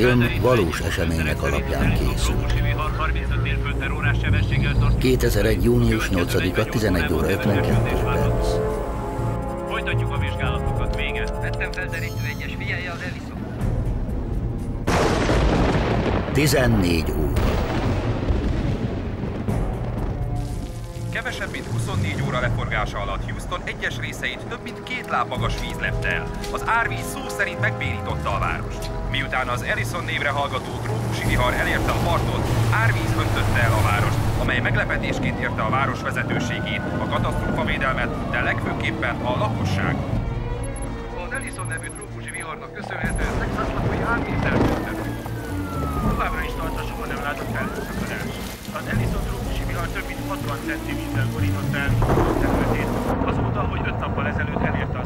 film valós események alapján készül. 2001. június 8-a 11 óra 52 perc. Folytatjuk a vizsgálatokat, vége. Vettem felderítő egyes, figyelje az Ellison. 14 óra. Kevesebb, mint 24 óra leforgása alatt Houston egyes részeit több mint két láb magas víz lepte el. Az árvíz szó szerint megbérította a várost. Miután az Ellison névre hallgató trópusi vihar elérte a partot, árvíz öntötte el a várost, amely meglepetésként érte a város vezetőségét, a katasztrófavédelmet, de legfőképpen a lakosság. Az Ellison nevű trópusi viharnak köszönhetően Texas lakói árvízzel töltöttek. Továbbra is tart a soha nem látott felhőszakadás. Az Ellison trópusi vihar több mint 60 centi vízzel borította el Houston területét, azóta, hogy 5 nappal ezelőtt a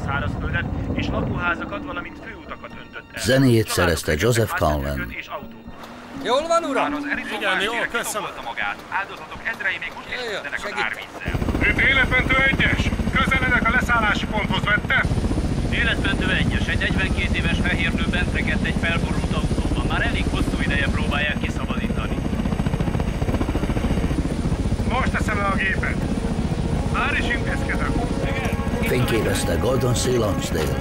szárazföldet, és lakóházakat, valamint főutakat öntött el. Családok szerezte Joseph Conlan. Jól van, uram? Igen, jó, vársére köszönöm. magát, áldozatok ezrei még most is küzdenek az árvízzel. Itt életmentő egyes! Közeledek a leszállási ponthoz, vette? Életmentő egyes, egy 42 éves fehérnő bent rekedt egy felborult autóban. Már elég hosszú ideje próbálják kiszabadítani. Most teszem le a gépet. Már is intézkedem. Fényképezte Gordon C. Lonsdale.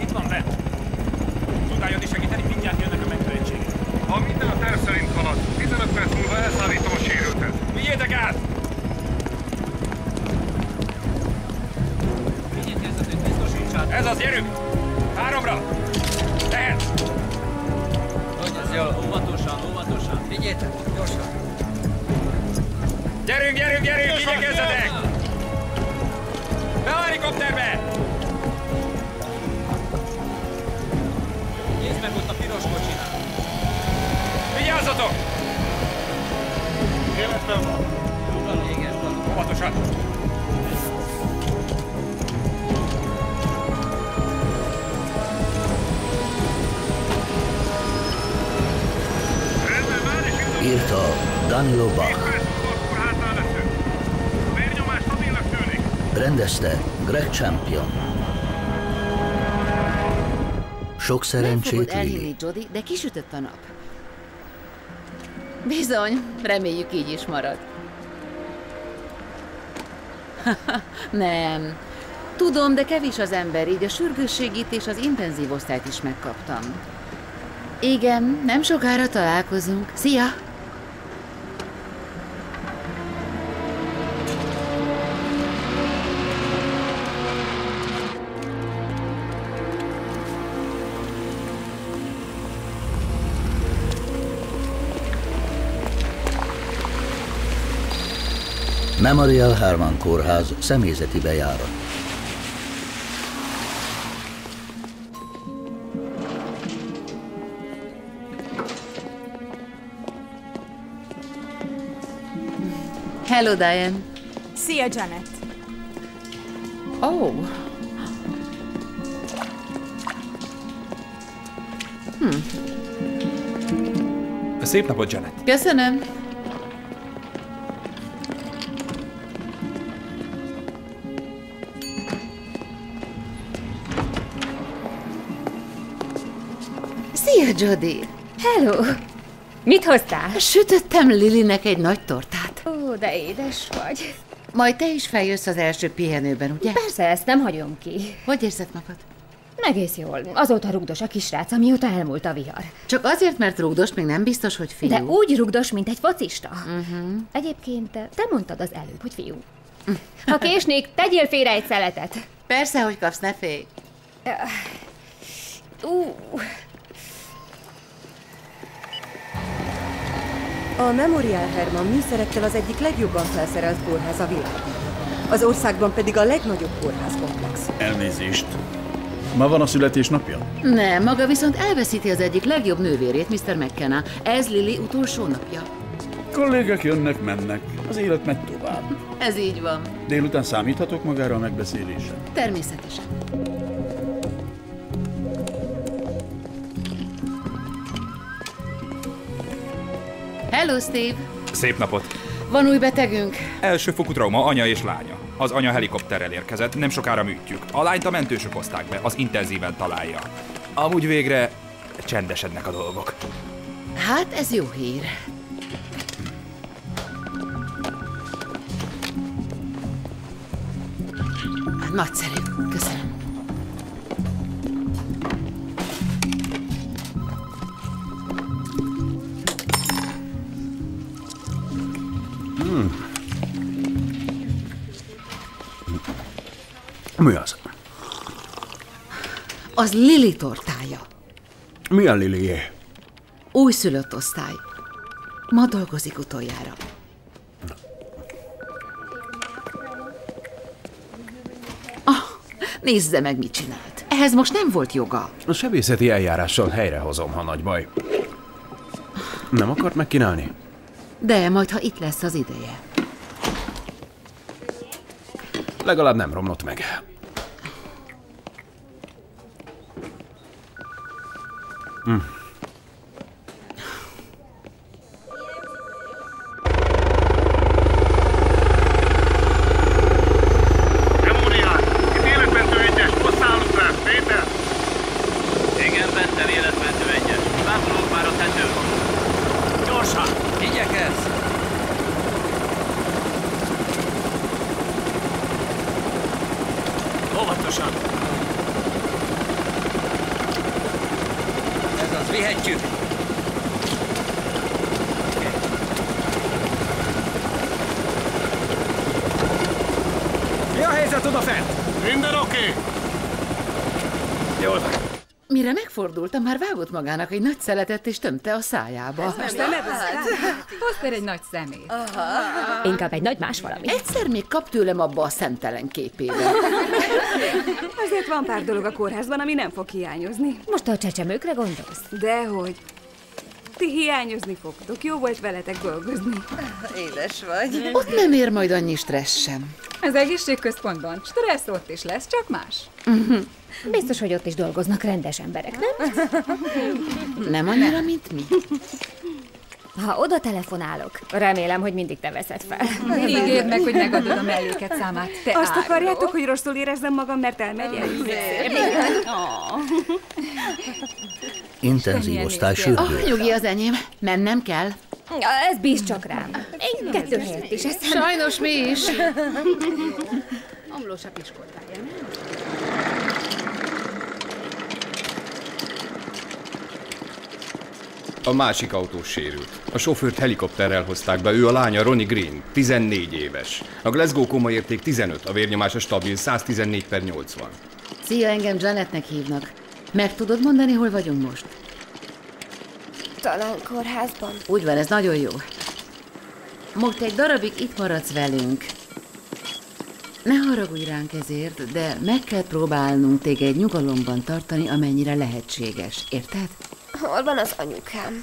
Itt van bent. Tudnál jönni segíteni, mindjárt jönnek a mentőegységek. Ha minden a terv szerint halad, 15 perc múlva elszállítom a sérültet. Vigyétek át! Ez az, gyerünk! Háromra! Tehet! Hogy ez jól, óvatosan, óvatosan. Vigyétek, gyorsan. Gyerünk, gyerünk, gyerünk, igyekezzetek! Be a helikopterbe! Nézd meg ott a piros kocsinál. Vigyázzatok! Életben van. Van, igen, van. Óvatosan! Írta Danilo Bach. Rendezte Greg Champion. Sok Nem fogod szerencsét, elhinni, Lili. Jody, de kisütött a nap. Bizony, reméljük így is marad. Nem. Tudom, de kevés az ember, így a sürgősségit és az intenzív osztályt is megkaptam. Igen, nem sokára találkozunk. Szia! Memorial Hermann kórház személyzeti bejárat. Hello, Diane. Szia, Janet! Oh. Szép napot, Janet. Köszönöm. Jody! Hello! Mit hoztál? Sütöttem Lilinek egy nagy tortát. Ó, de édes vagy. Majd te is feljössz az első pihenőben, ugye? Persze, ezt nem hagyom ki. Hogy érzed magad? Egész jól. Azóta rugdos a kisrác, amióta elmúlt a vihar. Csak azért, mert rúgdos, még nem biztos, hogy fiú. De úgy rugdos, mint egy focista. Uh-huh. Egyébként te mondtad az előbb, hogy fiú. Ha késnék, tegyél félre egy szeletet. Persze, hogy kapsz, ne félj. Ú, A Memorial Hermann műszerekkel az egyik legjobban felszerelt kórház a világon. Az országban pedig a legnagyobb kórházkomplex. Elnézést. Ma van a születésnapja? Nem, maga viszont elveszíti az egyik legjobb nővérét, Mr. McKenna. Ez Lili utolsó napja. Kollégák jönnek, mennek. Az élet megy tovább. Ez így van. Délután számíthatok magára a megbeszélésre. Természetesen. Hello, Steve! Szép napot! Van új betegünk? Elsőfokú trauma, anya és lánya. Az anya helikopterrel érkezett, nem sokára műtjük. A lányt a mentősök hozták be, az intenzíven találja. Amúgy végre csendesednek a dolgok. Hát, ez jó hír. Nagyszerű. Köszönöm. Mi az? Az Lili tortája. Milyen Lilié? Újszülött osztály. Ma dolgozik utoljára. Ah, nézze meg, mit csinált. Ehhez most nem volt joga. A sebészeti eljárással helyrehozom, ha nagy baj. Nem akart megkínálni? De majd, ha itt lesz az ideje. Legalább nem romlott meg. Mm. Megfordultam, már vágott magának egy nagy szeletet és tömte a szájába. Foster egy nagy szemét. Inkább egy nagy más valami. Egyszer még kap tőlem abba a szemtelen képébe. Azért van pár dolog a kórházban, ami nem fog hiányozni. Most a csecsemőkre gondolsz? Dehogy. Ti hiányozni fogtok. Jó volt veletek dolgozni. Édes vagy. Ott nem ér majd annyi stressz sem. Az egészségközpontban stressz ott is lesz, csak más. Biztos, hogy ott is dolgoznak rendes emberek, nem? Nem annyira, mint mi. Ha oda telefonálok, remélem, hogy mindig te veszed fel. Ígérd meg, hogy megadod a melléket számát. Te Azt áruló. akarjátok, hogy rosszul érezzem magam, mert elmegyek? Intenzív osztály Ah, sürgő. nyugi az enyém. Mennem kell. Ja, ez bíz csak rám. Én kettő is eszem. Sajnos mi is. Amlós a piskotája, nem? A másik autó sérült. A sofőrt helikopterrel hozták be, ő a lánya Ronnie Green, 14 éves. A Glasgow koma érték 15, a vérnyomása stabil, 114 per 80. Szia, engem Janetnek hívnak. Meg tudod mondani, hol vagyunk most? Talán kórházban. Úgy van, ez nagyon jó. Most egy darabig itt maradsz velünk. Ne haragudj ránk ezért, de meg kell próbálnunk téged nyugalomban tartani, amennyire lehetséges. Érted? Hol van az anyukám?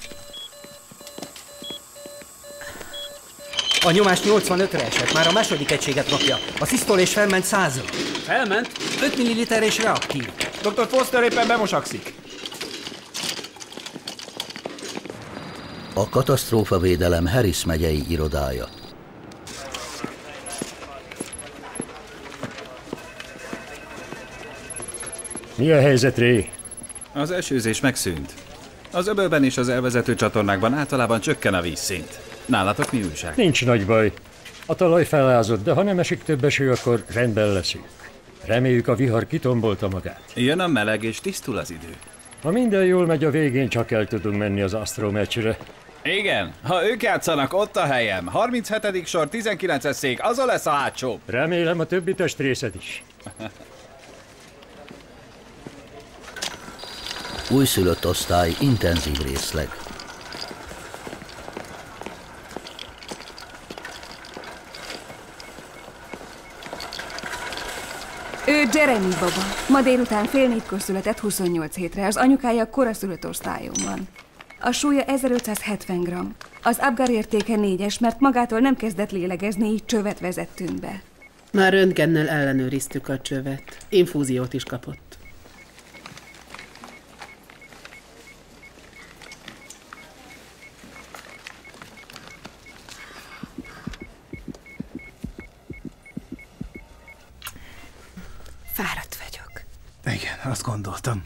A nyomás 85-re esett, már a második egységet rakja. A szisztolés felment 100 Felment? 5 ml és reaktív. Dr. Foster éppen bemosakszik. A katasztrófavédelem Harris megyei irodája. Mi a helyzet, Ray? Az esőzés megszűnt. Az öbölben és az elvezető csatornákban általában csökken a vízszint. Nálatok mi újság? Nincs nagy baj. A talaj felázott, de ha nem esik több eső, akkor rendben leszünk. Reméljük a vihar kitombolta magát. Jön a meleg és tisztul az idő. Ha minden jól megy a végén, csak el tudunk menni az Astro meccsre. Igen, ha ők játszanak, ott a helyem. 37. sor, 19-es szék, az a lesz a hátsó. Remélem a többi testrészed is. Újszülött osztály intenzív részleg. Ő Jeremy baba. Ma délután fél négykor született 28 hétre. Az anyukája koraszülött osztályon van. A súlya 1570 g. Az Abgar értéke négyes, mert magától nem kezdett lélegezni, így csövet vezettünk be. Már röntgennel ellenőriztük a csövet. Infúziót is kapott. Fáradt vagyok. Igen, azt gondoltam.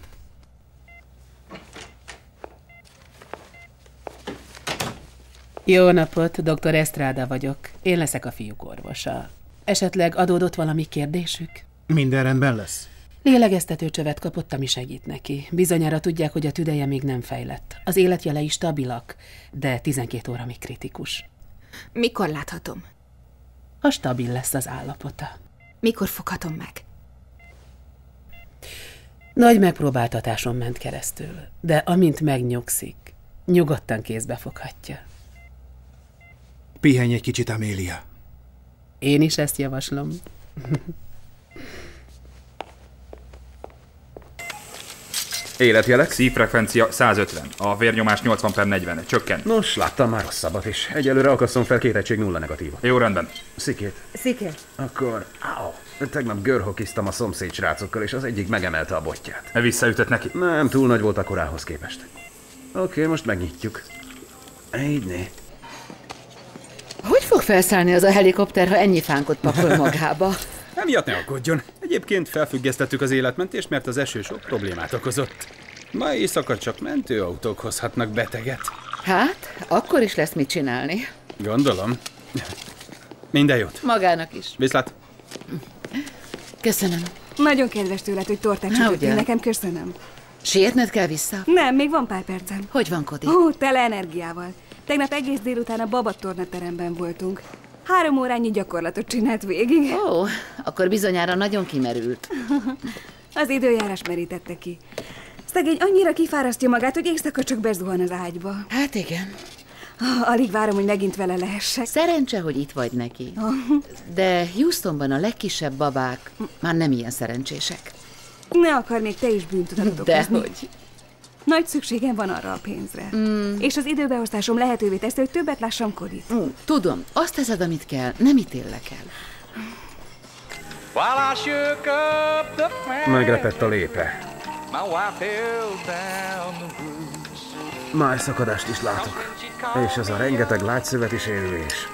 Jó napot, dr. Estrada vagyok. Én leszek a fiúk orvosa. Esetleg adódott valami kérdésük? Minden rendben lesz. Lélegeztető csövet kapott, ami segít neki. Bizonyára tudják, hogy a tüdeje még nem fejlett. Az életjelei stabilak, de 12 óra még kritikus. Mikor láthatom? Ha stabil lesz az állapota. Mikor foghatom meg? Nagy megpróbáltatáson ment keresztül, de amint megnyugszik, nyugodtan kézbe foghatja. Pihenj egy kicsit, Amélia. Én is ezt javaslom. Életjelek? Szívfrekvencia 150. A vérnyomás 80 per 40. Csökken. Nos, láttam már rosszabbat is. Egyelőre akasztom fel két egység nulla negatíva. Jó rendben. Szikét. Szike. Akkor, áó, tegnap görhokiztam a szomszéd srácokkal, és az egyik megemelte a botját. E visszaütött neki? Nem, túl nagy volt a korához képest. Oké, most megnyitjuk. Így né. Hogy fog felszállni az a helikopter, ha ennyi fánkot pakol magába? Emiatt ne aggódjon. Egyébként felfüggesztettük az életmentést, mert az eső sok problémát okozott. Ma éjszaka csak mentőautók hozhatnak beteget. Hát, akkor is lesz mit csinálni. Gondolom. Minden jót. Magának is. Viszlát. Köszönöm. Nagyon kedves tőled, hogy tortát sütöttél nekem, köszönöm. Sietned kell vissza? Nem, még van pár percem. Hogy van, Kodi? Ó, tele energiával. Tegnap egész délután a Babatorna teremben voltunk. Három órányi gyakorlatot csinált végig. Ó, akkor bizonyára nagyon kimerült. Az időjárás merítette ki. Szegény annyira kifárasztja magát, hogy éjszaka csak bezuhan az ágyba. Hát igen. Ah, Alig várom, hogy megint vele lehessek. Szerencse, hogy itt vagy neki. De Houstonban a legkisebb babák már nem ilyen szerencsések. Ne akar még te is bűntudatot okozni. Dehogy. Nagy szükségem van arra a pénzre. Mm. És az időbeosztásom lehetővé teszi, hogy többet lássam Kodit. Mm, tudom, azt teszed, amit kell, nem ítélek el. Megrepett a lépe. blues. Májszakadást is látok. És ez a rengeteg lágyszövet is élés.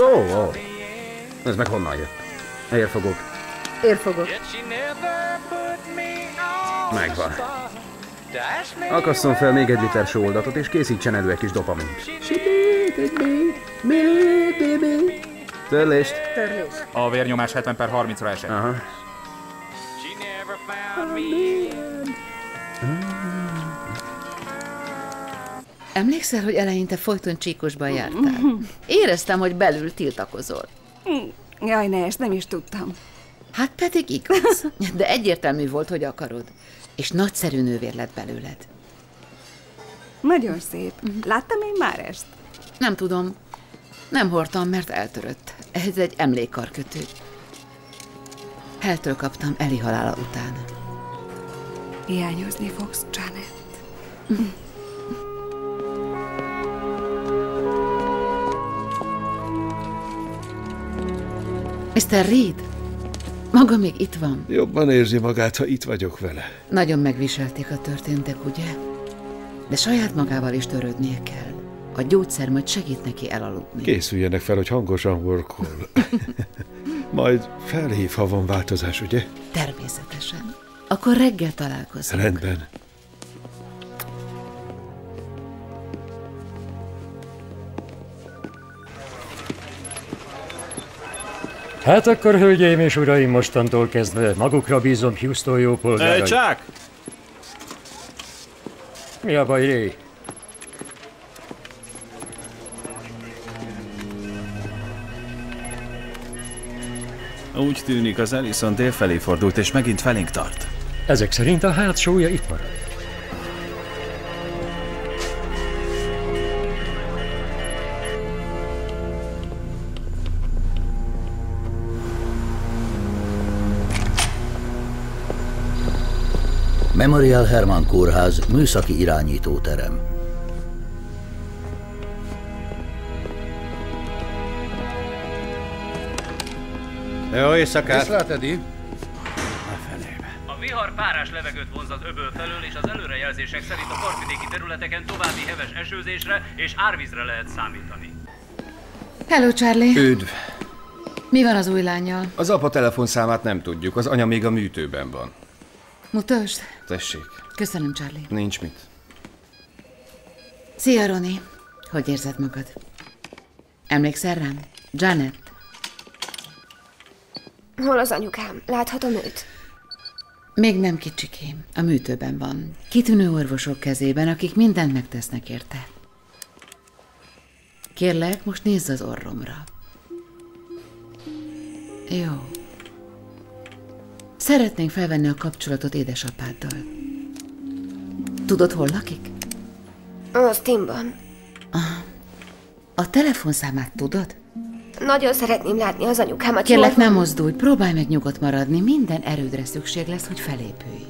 Ó, oh, oh. Ez meg honnan jött? Érfogok. Érfogok. Megvan. Akasszon fel még egy liter sóoldatot, és készítsen elő egy kis dopamint. Törlést. Törlés. A vérnyomás 70 per 30-ra esett. Aha. Emlékszel, hogy eleinte folyton csíkosban jártál? Éreztem, hogy belül tiltakozol. Hm, Jaj, ne, ezt nem is tudtam. Hát pedig igaz. De egyértelmű volt, hogy akarod. És nagyszerű nővér lett belőled. Nagyon szép. Láttam én már ezt? Nem tudom. Nem hordtam, mert eltörött. Ez egy emlékkarkötő. Heltől kaptam Eli halála után. Hiányozni fogsz, Janet. Mr. Reed, maga még itt van. Jobban érzi magát, ha itt vagyok vele. Nagyon megviselték a történtek, ugye? De saját magával is törődnie kell. A gyógyszer majd segít neki elaludni. Készüljenek fel, hogy hangosan workol. Majd felhív, ha van változás, ugye? Természetesen. Akkor reggel találkozunk. Rendben. Hát akkor, hölgyeim és uraim, mostantól kezdve magukra bízom Houston jó polgárai. Hey, csak! Mi a baj, Ray? Úgy tűnik, az Ellison délfelé fordult, és megint felénk tart. Ezek szerint a hátsója itt marad. Memorial Hermann kórház, műszaki irányítóterem. Jó éjszakát! Viszlát, Edi. A vihar párás levegőt vonz az öböl felől, és az előrejelzések szerint a partvidéki területeken további heves esőzésre és árvízre lehet számítani. Hello, Charlie. Üdv! Mi van az új lányjal? Az apa telefonszámát nem tudjuk, az anya még a műtőben van. Mutasd. Tessék, Köszönöm, Charlie. nincs mit. Szia, Roni. Hogy érzed magad? Emlékszel rám? Janet? Hol az anyukám? Láthatom őt? Még nem kicsikém. A műtőben van. Kitűnő orvosok kezében, akik mindent megtesznek érte. Kérlek, most nézz az orromra. Jó. Szeretnénk felvenni a kapcsolatot édesapáddal. Tudod, hol lakik? Austinban. A telefonszámát tudod? Nagyon szeretném látni az anyukámat. Kérlek, Jól ne van? mozdulj, próbálj meg nyugodt maradni, minden erődre szükség lesz, hogy felépülj.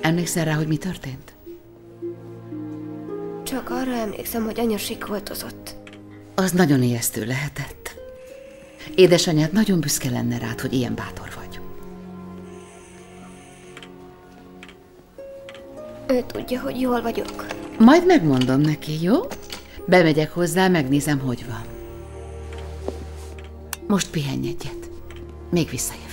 Emlékszel rá, hogy mi történt? Csak arra emlékszem, hogy anya sikoltozott. Az nagyon ijesztő lehetett. Édesanyád nagyon büszke lenne rád, hogy ilyen bátor vagy. Ő tudja, hogy jól vagyok. Majd megmondom neki, jó? Bemegyek hozzá, megnézem, hogy van. Most pihenj egyet. Még visszajövök.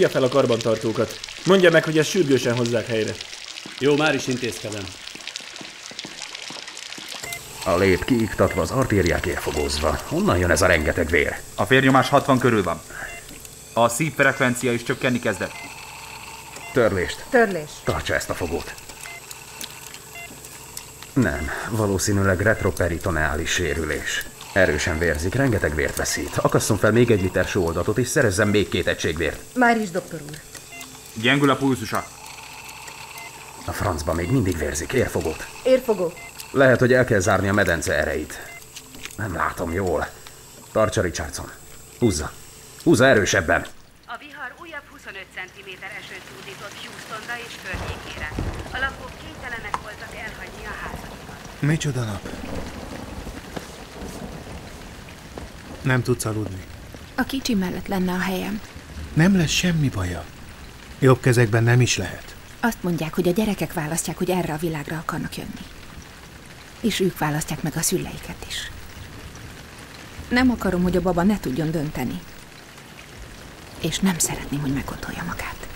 Hívja fel a karbantartókat. Mondja meg, hogy ezt sürgősen hozzák helyre. Jó, már is intézkedem. A lép kiiktatva, az artériák érfogózva. Honnan jön ez a rengeteg vér? A vérnyomás 60 körül van. A szívfrekvencia is csökkenni kezdett. Törlést. Törlés. Tartsa ezt a fogót. Nem, valószínűleg retroperitoneális sérülés. Erősen vérzik, rengeteg vért veszít. Akasszon fel még egy liter sóoldatot, és szerezzen még két egység vért. Már is, doktor úr. Gyengül a pulzusa. A francba még mindig vérzik, érfogót. Érfogó. Lehet, hogy el kell zárni a medence ereit. Nem látom jól. Tartsa, Richardson. Húzza. Húzza erősebben. A vihar újabb 25 cm esőt zúdított Houstonra és környékére. A lakók kénytelenek voltak elhagyni a házakat. Micsoda nap? Nem tudsz aludni. A kicsi mellett lenne a helyem. Nem lesz semmi baja. Jobb kezekben nem is lehet. Azt mondják, hogy a gyerekek választják, hogy erre a világra akarnak jönni. És ők választják meg a szüleiket is. Nem akarom, hogy a baba ne tudjon dönteni. És nem szeretném, hogy meggondolja magát.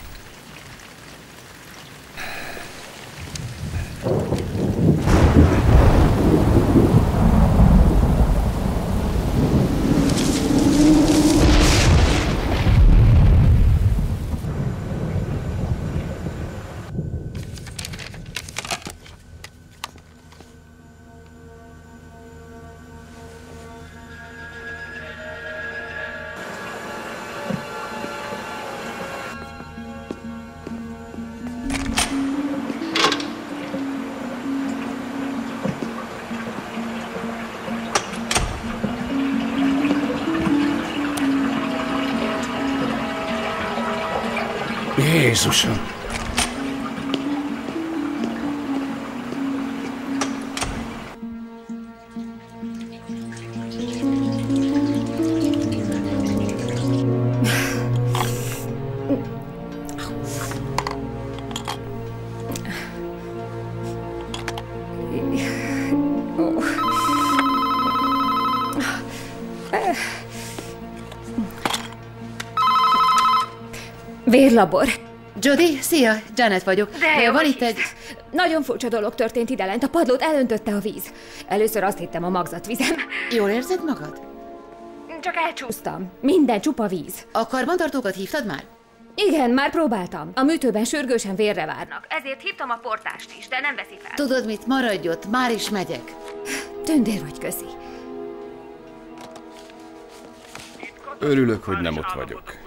Jézusom! Vérlabor. Jody, szia, Janet vagyok. De jó, Van itt egy... Nagyon furcsa dolog történt idelent. A padlót elöntötte a víz. Először azt hittem a magzatvizem. Jól érzed magad? Csak elcsúsztam. Minden csupa víz. A karbantartókat hívtad már? Igen, már próbáltam. A műtőben sürgősen vérre várnak. Ezért hívtam a portást is, de nem veszi fel. Tudod mit, maradj ott, már is megyek. Tündér vagy, köszi. Örülök, hogy nem ott vagyok.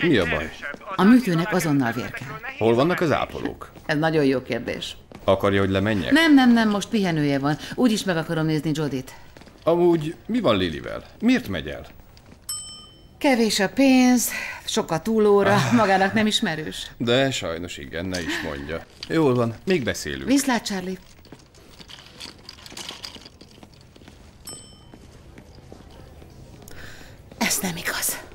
Mi a baj? A műtőnek azonnal vér. Hol vannak az ápolók? Ez nagyon jó kérdés. Akarja, hogy lemenjek? Nem, nem, nem, most pihenője van. Úgy is meg akarom nézni Jodit. Amúgy mi van Lilivel? Miért megy el? Kevés a pénz, sok a túlóra, ah. magának nem ismerős. De sajnos igen, ne is mondja. Jól van, még beszélünk. Viszlát, Charlie. Ez nem igaz.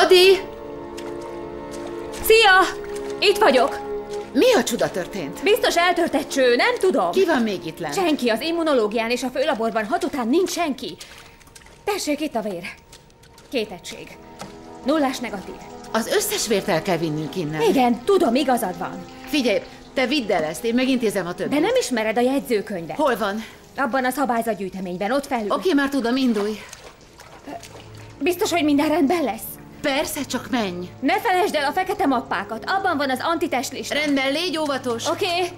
Jody! Szia! Itt vagyok! Mi a csuda történt? Biztos eltört egy cső, nem tudom. Ki van még itt lent? Senki, az immunológián és a főlaborban hat után nincs senki. Tessék, itt a vér. Két egység. Nullás negatív. Az összes vért el kell vinnünk innen. Igen, tudom, igazad van. Figyelj, te vidd el ezt, én megintézem a többit. De nem ismered a jegyzőkönyvet. Hol van? Abban a szabályzatgyűjteményben, ott felül. Oké, már tudom, indulj. Biztos, hogy minden rendben lesz? Persze, csak menj. Ne felejtsd el a fekete mappákat, abban van az antitestlista. Rendben, légy óvatos. Oké. Okay.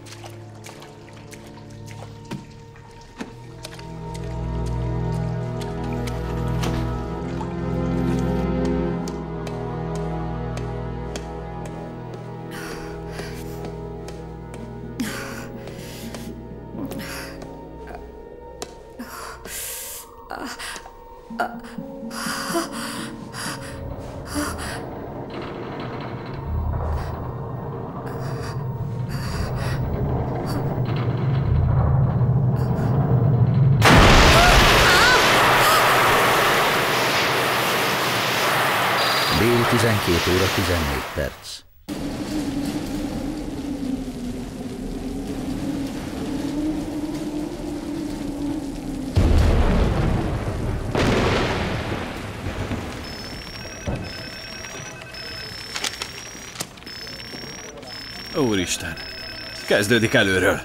Kezdődik előről.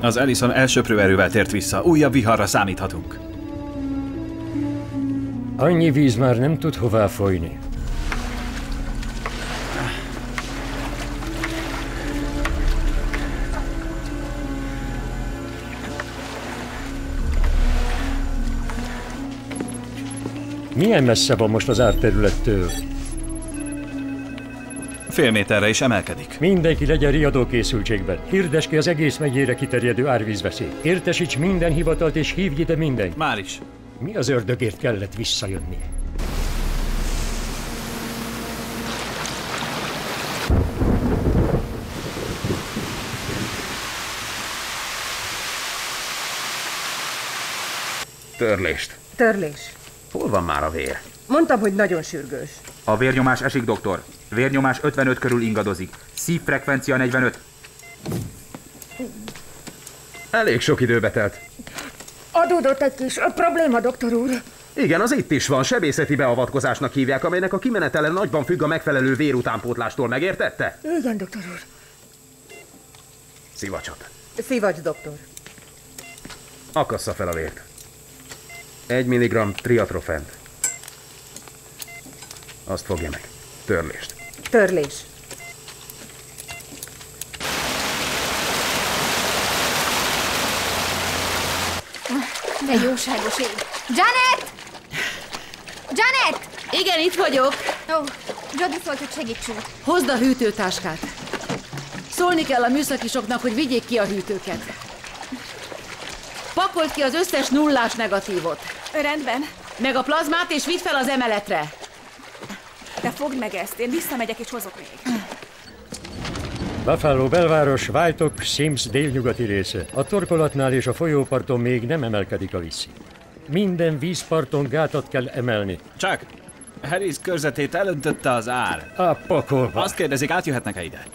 Az Ellison elsöprő erővel tért vissza. Újabb viharra számíthatunk. Annyi víz már nem tud hová folyni. Milyen messze van most az árterülettől? Fél méterre is emelkedik. Mindenki legyen riadó készültségben. Hirdes ki az egész megyére kiterjedő árvízveszély. Értesíts minden hivatalt és hívj ide mindenki. Már is. Mi az ördögért kellett visszajönni? Törlést. Törlés. Hol van már a vér? Mondtam, hogy nagyon sürgős. A vérnyomás esik, doktor. Vérnyomás 55 körül ingadozik. Szívfrekvencia 45. Elég sok időbe telt. Adódott egy kis probléma, doktor úr. Igen, az itt is van. Sebészeti beavatkozásnak hívják, amelynek a kimenetele nagyban függ a megfelelő vérutánpótlástól. Megértette? Igen, doktor úr. Szivacsot. Szivacs, doktor. Akassza fel a vért. Egy milligram triatrofent. Azt fogja meg. Törlést. Törlés. De jóságos ég. Janet! Janet! Igen, itt vagyok. Ó, oh, Jody szólt, hogy segítsünk. Hozd a hűtőtáskát. Szólni kell a műszakisoknak, hogy vigyék ki a hűtőket. Pakold ki az összes nullás negatívot. Rendben. Meg a plazmát, és vidd fel az emeletre. De fogd meg ezt, én visszamegyek és hozok még. Buffalo belváros, White Sims délnyugati része. A torkolatnál és a folyóparton még nem emelkedik a víz. Minden vízparton gátat kell emelni. Csak, Harris körzetét elöntötte az ár. A pokolba. Azt kérdezik, átjöhetnek-e ide?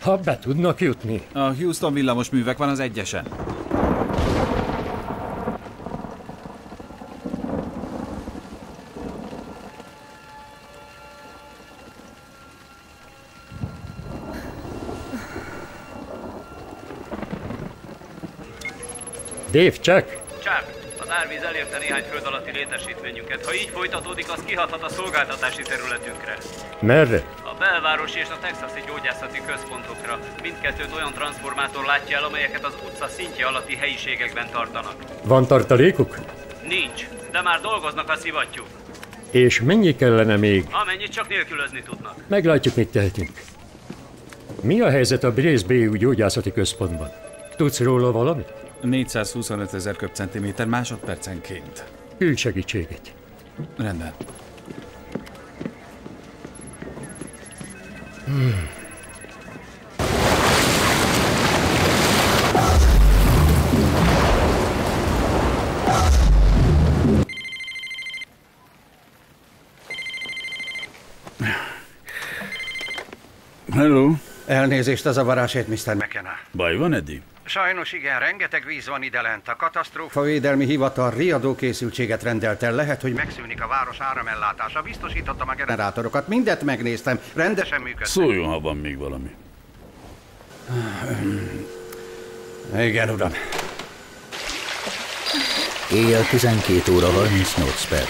Ha be tudnak jutni. A Houston villamos művek van az egyesen. Dave, csak! Csak, az árvíz elérte néhány föld alatti létesítményünket. Ha így folytatódik, az kihathat a szolgáltatási területünkre. Merre? A belvárosi és a texasi gyógyászati központokra. Mindkettőt olyan transformátor látja el, amelyeket az utca szintje alatti helyiségekben tartanak. Van tartalékuk? Nincs, de már dolgoznak a szivattyúk. És mennyi kellene még? Amennyit csak nélkülözni tudnak. Meglátjuk, mit tehetünk. Mi a helyzet a Bayou gyógyászati központban? Tudsz róla valamit? 425 ezer köbcentiméter másodpercenként. Küld segítségét. Rendben. Hmm. Hello. Elnézést a zavarásért, Mr. McKenna. Baj van, Eddie? Sajnos igen, rengeteg víz van ide lent. A katasztrófa védelmi hivatal riadó készültséget rendelt el. Lehet, hogy megszűnik a város áramellátása. Biztosítottam a generátorokat. Mindet megnéztem. Rendesen működik. Szóljon, ha van még valami. Igen, uram. Éjjel 12 óra 38 perc.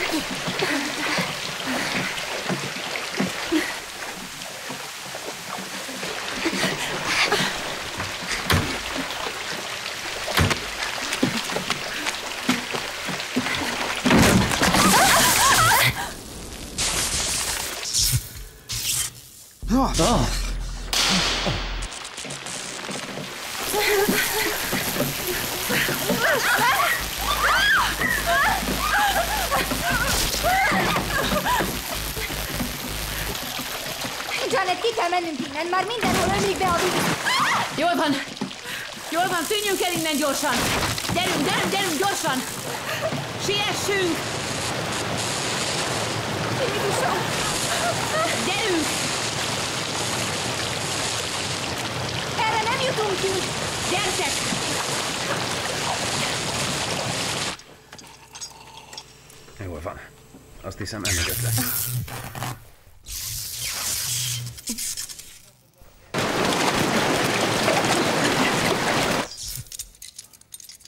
Janet, ki kell mennünk innen, már mindenhol ömlik be a víz. Jól van. Jól van, tűnjünk el innen gyorsan. Gyerünk, gyerünk, gyerünk, gyorsan. Siessünk. Jézusom! Gyerünk! Erre nem jutunk ki! Gyertek! Jól van. Azt hiszem, emögött lesz.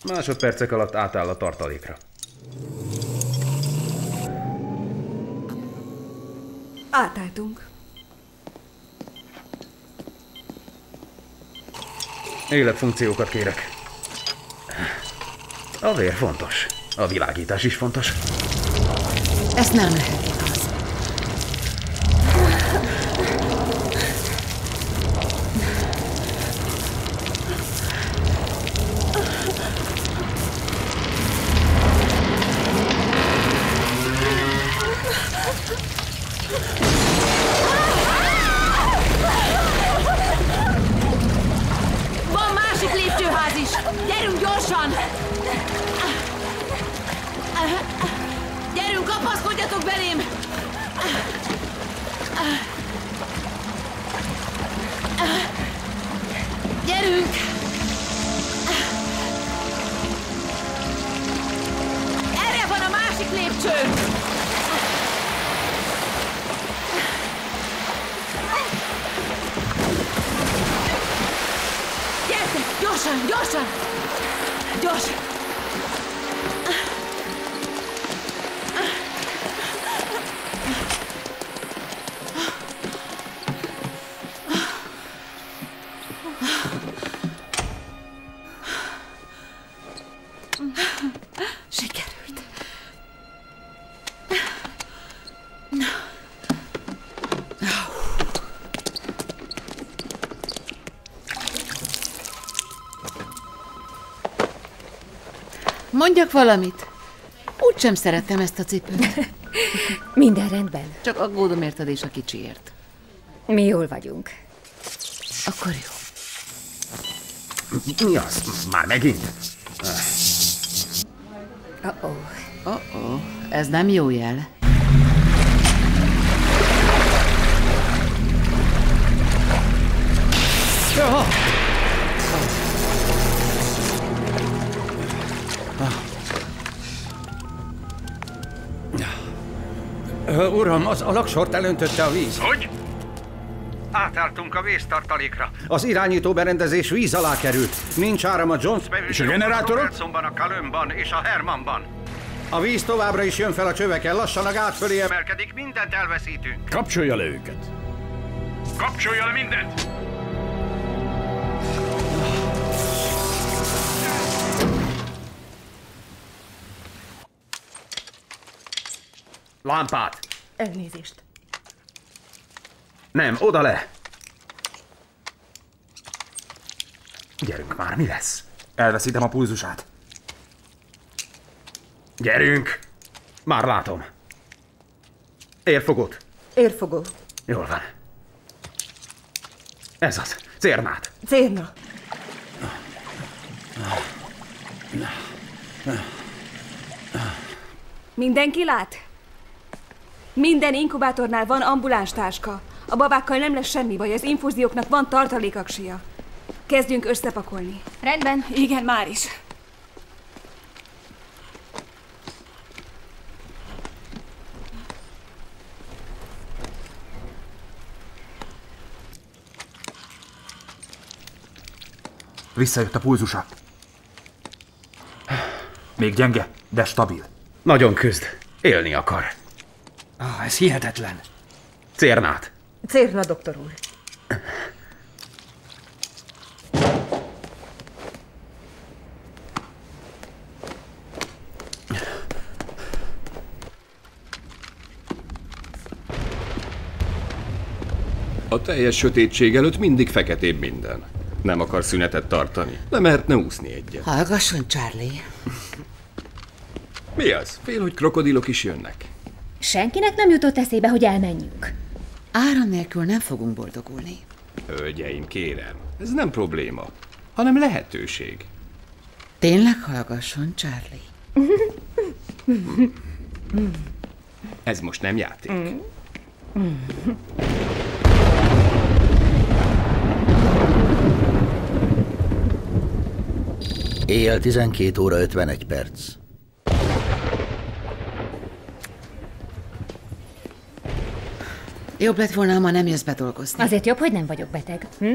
Másodpercek alatt átáll a tartalékra. Átálltunk. Életfunkciókat kérek. A vér fontos. A világítás is fontos. Ez nem lehet Sikerült. Mondjak valamit? Úgy sem szeretem ezt a cipőt. Minden rendben. Csak aggódom érted és a kicsiért. Mi jól vagyunk. Akkor jó. Mi az? Már megint? Uh-oh. Oh-oh. Ez nem jó jel. Ö, Uram, az alaksort elöntötte a víz. Hogy? Átálltunk a víztartalékra. Az irányító berendezés víz alá került. Nincs áram a Jones És a generátorok? A Kalönban és a Hermanban. A víz továbbra is jön fel a csöveken, lassan a gát fölé emelkedik, mindent elveszítünk. Kapcsolja le őket. Kapcsolja le mindent! Lámpát! Elnézést. Nem, oda le! Gyerünk már, mi lesz? Elveszítem a pulzusát. Gyerünk! Már látom. Érfogót. Érfogó. Jól van. Ez az. Cérnát. Cérna. Mindenki lát? Minden inkubátornál van ambuláns táska. A babákkal nem lesz semmi baj, az infúzióknak van tartalékaksia. Kezdjünk összepakolni. Rendben. Igen, már is. Visszajött a pulzusa. Még gyenge, de stabil. Nagyon küzd. Élni akar. Ah, ez hihetetlen. Cérnát. Cérna, doktor úr. A teljes sötétség előtt mindig feketébb minden. Nem akar szünetet tartani. Lemehetne úszni egyet. Hallgasson, Charlie. Mi az? Fél, hogy krokodilok is jönnek. Senkinek nem jutott eszébe, hogy elmenjünk. Áram nélkül nem fogunk boldogulni. Hölgyeim, kérem, ez nem probléma, hanem lehetőség. Tényleg hallgasson, Charlie. Ez most nem játék. Éjjel 12 óra 51 perc. Jobb lett volna, ha ma nem jössz bedolgozni. Azért jobb, hogy nem vagyok beteg. Hm?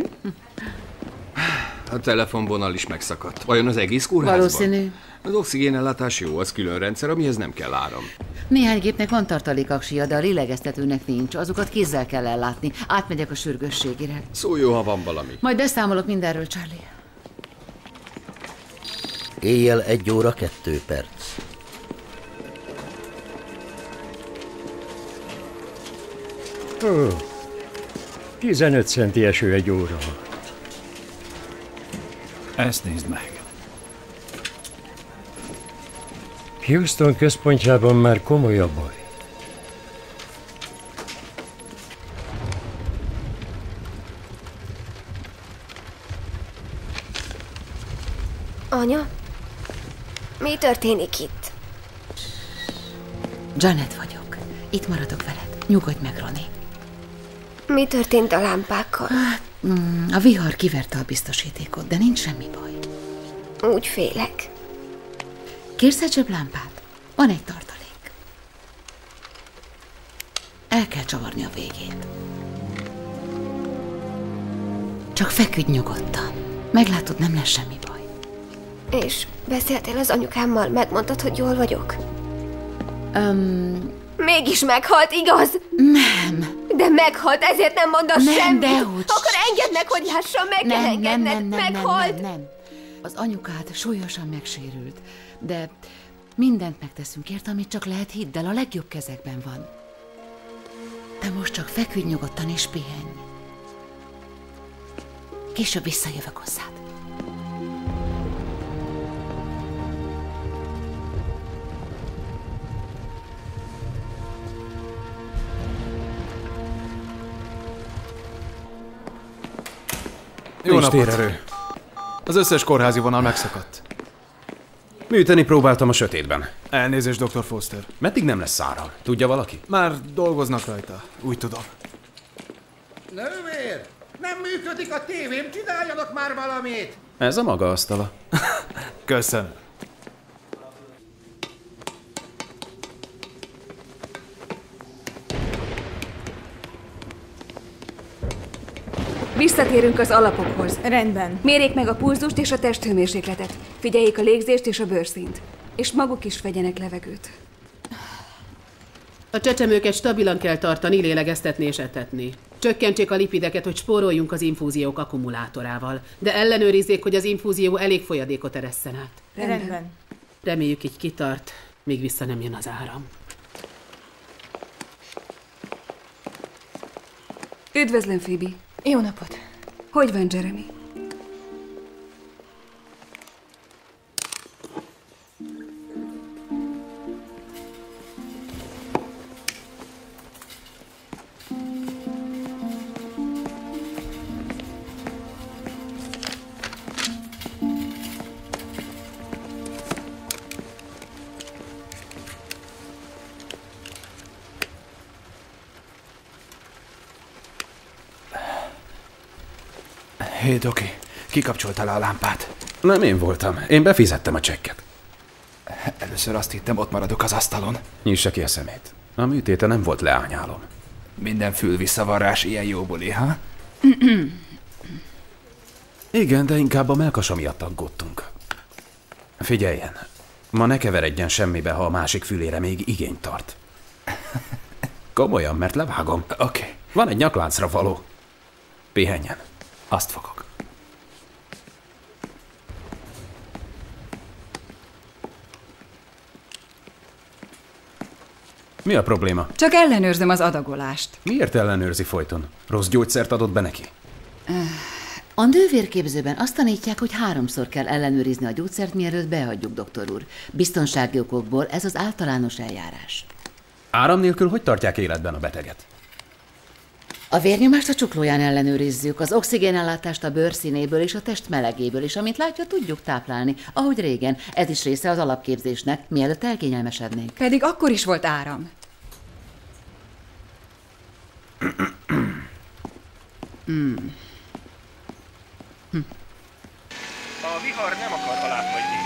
A telefonvonal is megszakadt. Vajon az egész kórházban? Valószínű. Az oxigénellátás jó, az külön rendszer, amihez nem kell áram. Néhány gépnek van tartalékaksia, de a lélegeztetőnek nincs. Azokat kézzel kell ellátni. Átmegyek a sürgősségére. Szó jó, ha van valami. Majd beszámolok mindenről, Charlie. Éjjel 1 óra 2 perc. Ó, 15 centi eső egy óra. Ezt nézd meg. Houston központjában már komoly a baj. Anya? Mi történik itt? Janet vagyok. Itt maradok veled. Nyugodj meg, Roni. Mi történt a lámpákkal? Mm, a vihar kiverte a biztosítékot, de nincs semmi baj. Úgy félek. Kérsz egy lámpát? Van egy tartalék. El kell csavarni a végét. Csak feküdj nyugodtan. Meglátod, nem lesz semmi baj. És beszéltél az anyukámmal, megmondtad, hogy jól vagyok? Um, Mégis meghalt, igaz? Nem. De meghalt, ezért nem mondasz Nem, semmit. dehogy. Akkor engedd meg, hogy lássam, meg kell nem, nem, engedned. nem, nem, nem, meghalt. nem, nem. Az anyukád súlyosan megsérült, de mindent megteszünk érte, amit csak lehet, hidd el, a legjobb kezekben van. Te most csak feküdj nyugodtan és pihenj. Később visszajövök hozzád. Jó Nincs napot. térerő. Az összes kórházi vonal megszakadt. Műteni próbáltam a sötétben. Elnézést, Dr. Foster. Meddig nem lesz szára? Tudja valaki? Már dolgoznak rajta, úgy tudom. Nővér! Nem működik a tévém, csináljanak már valamit! Ez a maga asztala. Köszönöm. Visszatérünk az alapokhoz. Rendben. Mérjék meg a pulzust és a testhőmérsékletet. Figyeljék a légzést és a bőrszint. És maguk is vegyenek levegőt. A csecsemőket stabilan kell tartani, lélegeztetni és etetni. Csökkentsék a lipideket, hogy spóroljunk az infúziók akkumulátorával, de ellenőrizzék, hogy az infúzió elég folyadékot eresszen át. Rendben. Reméljük így kitart, míg vissza nem jön az áram. Üdvözlöm, Phoebe. Jó napot. Hogy van Jeremy? Hé, Doki, kikapcsolta le a lámpát. Nem én voltam. Én befizettem a csekket. Először azt hittem, ott maradok az asztalon. Nyissa ki a szemét. A műtéte nem volt leányálom. Minden fülvisszavarrás ilyen jóbuli, ha? Igen, de inkább a melkasa miatt aggódtunk. Figyeljen, ma ne keveredjen semmibe, ha a másik fülére még igényt tart. Komolyan, mert levágom. Oké. Okay. Van egy nyakláncra való. Pihenjen. Azt fogok. Mi a probléma? Csak ellenőrzöm az adagolást. Miért ellenőrzi folyton? Rossz gyógyszert adott be neki? A nővérképzőben azt tanítják, hogy háromszor kell ellenőrizni a gyógyszert, mielőtt beadjuk, doktor úr. Biztonsági okokból ez az általános eljárás. Áram nélkül hogy tartják életben a beteget? A vérnyomást a csuklóján ellenőrizzük, az oxigénellátást a bőrszínéből és a test melegéből, és amint látja, tudjuk táplálni, ahogy régen. Ez is része az alapképzésnek, mielőtt elkényelmesednénk. Pedig akkor is volt áram. hmm. Hm. A vihar nem akar alábbhagyni.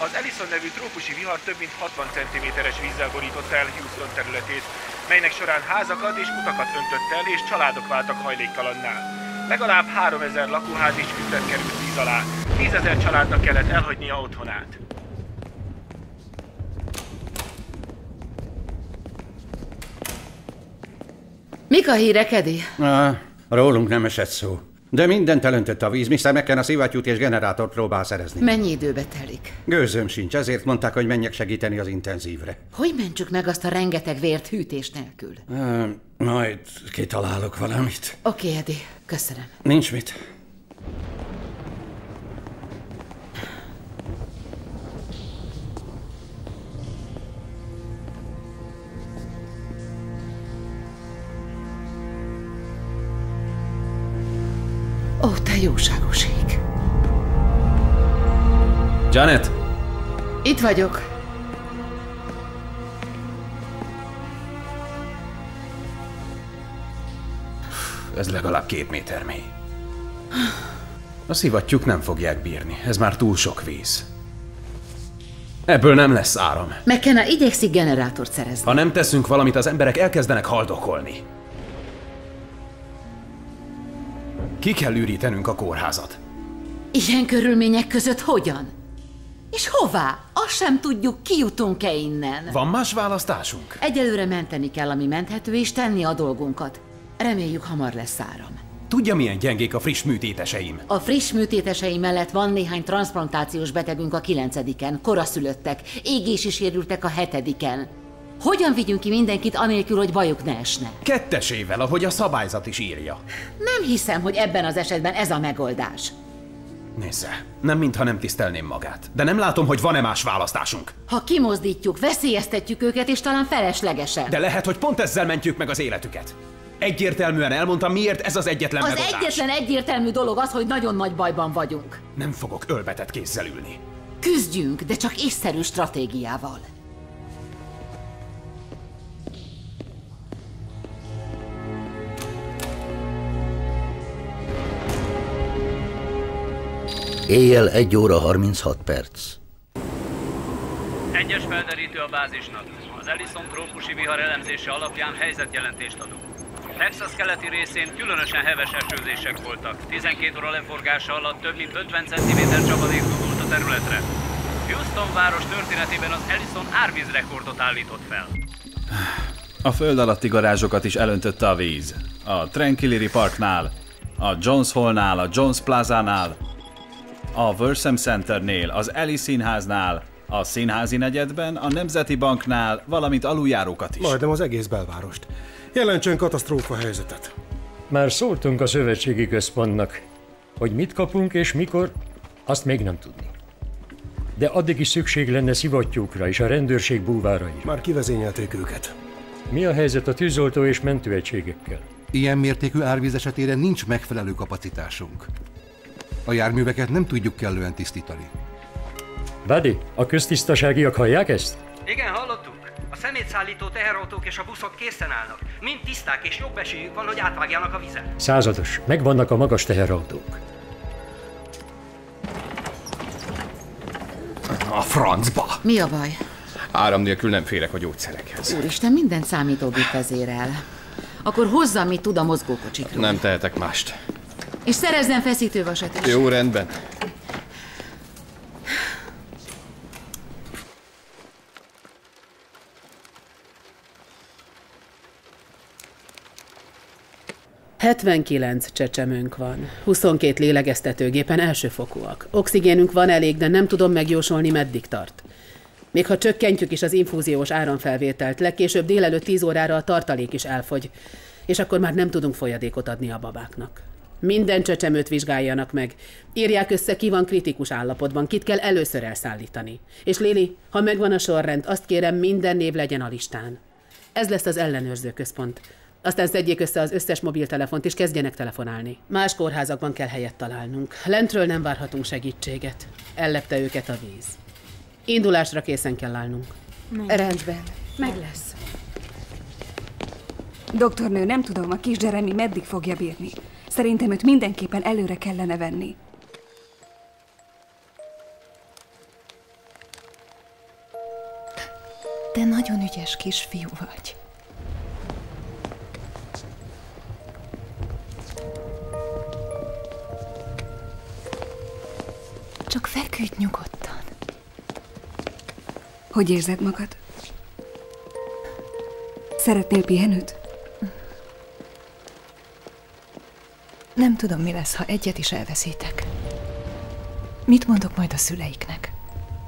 Az Ellison nevű trópusi vihar több mint 60 cm-es vízzel borította el Houston területét, melynek során házakat és utakat öntött el, és családok váltak hajléktalannál. Legalább 3000 lakóház és üzlet került víz alá. 10 ezer családnak kellett elhagynia otthonát. Mik a hírek, Edi? Rólunk nem esett szó. De mindent elöntött a víz, Mr. McKen a szivattyút és generátort próbál szerezni. Mennyi időbe telik? Gőzöm sincs, ezért mondták, hogy menjek segíteni az intenzívre. Hogy mentsük meg azt a rengeteg vért hűtés nélkül? Uh, majd kitalálok valamit. Oké, okay, Edi, köszönöm. Nincs mit. Ó, te jóságos ég. Janet! Itt vagyok. Ez legalább két méter mély. A szivattyúk nem fogják bírni, ez már túl sok víz. Ebből nem lesz áram. McKenna igyekszik generátort szerezni. Ha nem teszünk valamit, az emberek elkezdenek haldokolni. Ki kell ürítenünk a kórházat. Ilyen körülmények között hogyan? És hová? Azt sem tudjuk, kijutunk-e innen. Van más választásunk? Egyelőre menteni kell, ami menthető, és tenni a dolgunkat. Reméljük, hamar lesz áram. Tudja, milyen gyengék a friss műtéteseim? A friss műtéteseim mellett van néhány transplantációs betegünk a kilencediken, koraszülöttek, égési sérültek a hetediken. Hogyan vigyünk ki mindenkit anélkül, hogy bajuk ne esne? Kettesével, ahogy a szabályzat is írja. Nem hiszem, hogy ebben az esetben ez a megoldás. Nézze, nem mintha nem tisztelném magát, de nem látom, hogy van-e más választásunk. Ha kimozdítjuk, veszélyeztetjük őket, és talán feleslegesen. De lehet, hogy pont ezzel mentjük meg az életüket. Egyértelműen elmondtam, miért ez az egyetlen az megoldás. Az egyetlen egyértelmű dolog az, hogy nagyon nagy bajban vagyunk. Nem fogok ölbetett kézzel ülni. Küzdjünk, de csak észszerű stratégiával. Éjjel 1 óra 36 perc. Egyes felderítő a bázisnak. Az Ellison trópusi vihar elemzése alapján helyzetjelentést adunk. Texas keleti részén különösen heves esőzések voltak. 12 óra leforgása alatt több mint 50 cm csapadék dudult a területre. Houston város történetében az Ellison árvíz rekordot állított fel. A föld alatti garázsokat is elöntötte a víz. A Tranquility Parknál, a Jones Hallnál, a Jones Plazánál, a Versam Centernél, az Eli Színháznál, a Színházi negyedben, a Nemzeti Banknál, valamint aluljárókat is. Majdnem az egész belvárost. Jelentsen katasztrófa helyzetet. Már szóltunk a szövetségi központnak, hogy mit kapunk és mikor, azt még nem tudni. De addig is szükség lenne szivattyúkra és a rendőrség búváraira. Már kivezényelték őket. Mi a helyzet a tűzoltó és mentőegységekkel? Ilyen mértékű árvíz esetére nincs megfelelő kapacitásunk. A járműveket nem tudjuk kellően tisztítani. Badi, a köztisztaságiak hallják ezt? Igen, hallottuk. A szemétszállító teherautók és a buszok készen állnak. Mind tiszták, és jobb esélyük van, hogy átvágjanak a vizet. Százados, megvannak a magas teherautók. A francba! Mi a baj? Áram nélkül nem félek a gyógyszerekhez. Úristen, minden számítógép vezérel. Akkor hozza amit tud a mozgókocsikról. Nem tehetek mást. És szerezzen feszítővasat is. Jó, rendben. Hetvenkilenc csecsemőnk van. 22 lélegeztetőgépen elsőfokúak. Oxigénünk van elég, de nem tudom megjósolni, meddig tart. Még ha csökkentjük is az infúziós áramfelvételt, legkésőbb délelőtt 10 órára a tartalék is elfogy, és akkor már nem tudunk folyadékot adni a babáknak. Minden csecsemőt vizsgáljanak meg. Írják össze, ki van kritikus állapotban, kit kell először elszállítani. És Lili, ha megvan a sorrend, azt kérem, minden név legyen a listán. Ez lesz az ellenőrző központ. Aztán szedjék össze az összes mobiltelefont, és kezdjenek telefonálni. Más kórházakban kell helyet találnunk. Lentről nem várhatunk segítséget. Ellepte őket a víz. Indulásra készen kell állnunk. Rendben. Meg lesz. Doktornő, nem tudom, a kis Jeremy meddig fogja bírni. Szerintem őt mindenképpen előre kellene venni. De nagyon ügyes kisfiú vagy. Csak feküdj nyugodtan. Hogy érzed magad? Szeretnél pihenőt? Nem tudom, mi lesz, ha egyet is elveszítek. Mit mondok majd a szüleiknek?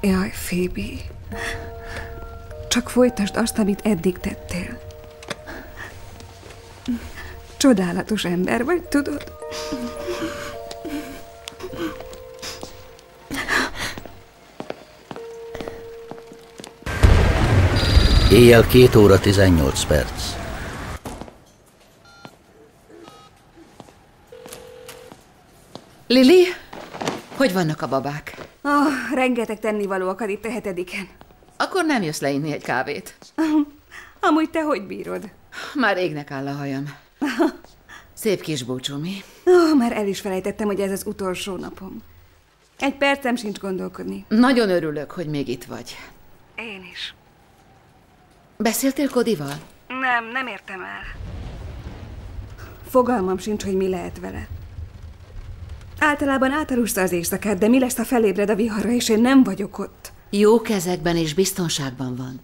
Jaj, Phoebe. Csak folytasd azt, amit eddig tettél. Csodálatos ember vagy, tudod? Éjjel 2 óra 18 perc. Lili, hogy vannak a babák? Oh, rengeteg tennivaló akad itt a hetediken. Akkor nem jössz leinni egy kávét. Amúgy te hogy bírod? Már égnek áll a hajam. Szép kis búcsú, mi? Oh, már el is felejtettem, hogy ez az utolsó napom. Egy percem sincs gondolkodni. Nagyon örülök, hogy még itt vagy. Én is. Beszéltél Kodival? Nem, nem értem el. Fogalmam sincs, hogy mi lehet vele. Általában átaluszta az éjszakát, de mi lesz, ha felébred a viharra, és én nem vagyok ott? Jó kezekben és biztonságban van.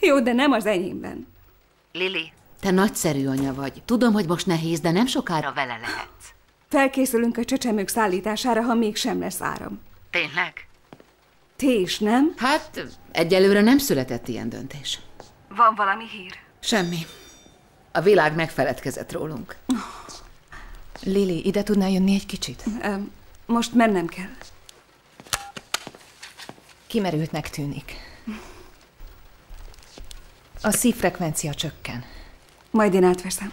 Jó, de nem az enyémben. Lili. Te nagyszerű anya vagy. Tudom, hogy most nehéz, de nem sokára vele lehetsz. Felkészülünk a csecsemők szállítására, ha mégsem lesz áram. Tényleg? Ti is, nem? Hát, egyelőre nem született ilyen döntés. Van valami hír? Semmi. A világ megfeledkezett rólunk. Lili, ide tudnál jönni egy kicsit? Most mennem kell. Kimerültnek tűnik. A szívfrekvencia csökken. Majd én átveszem.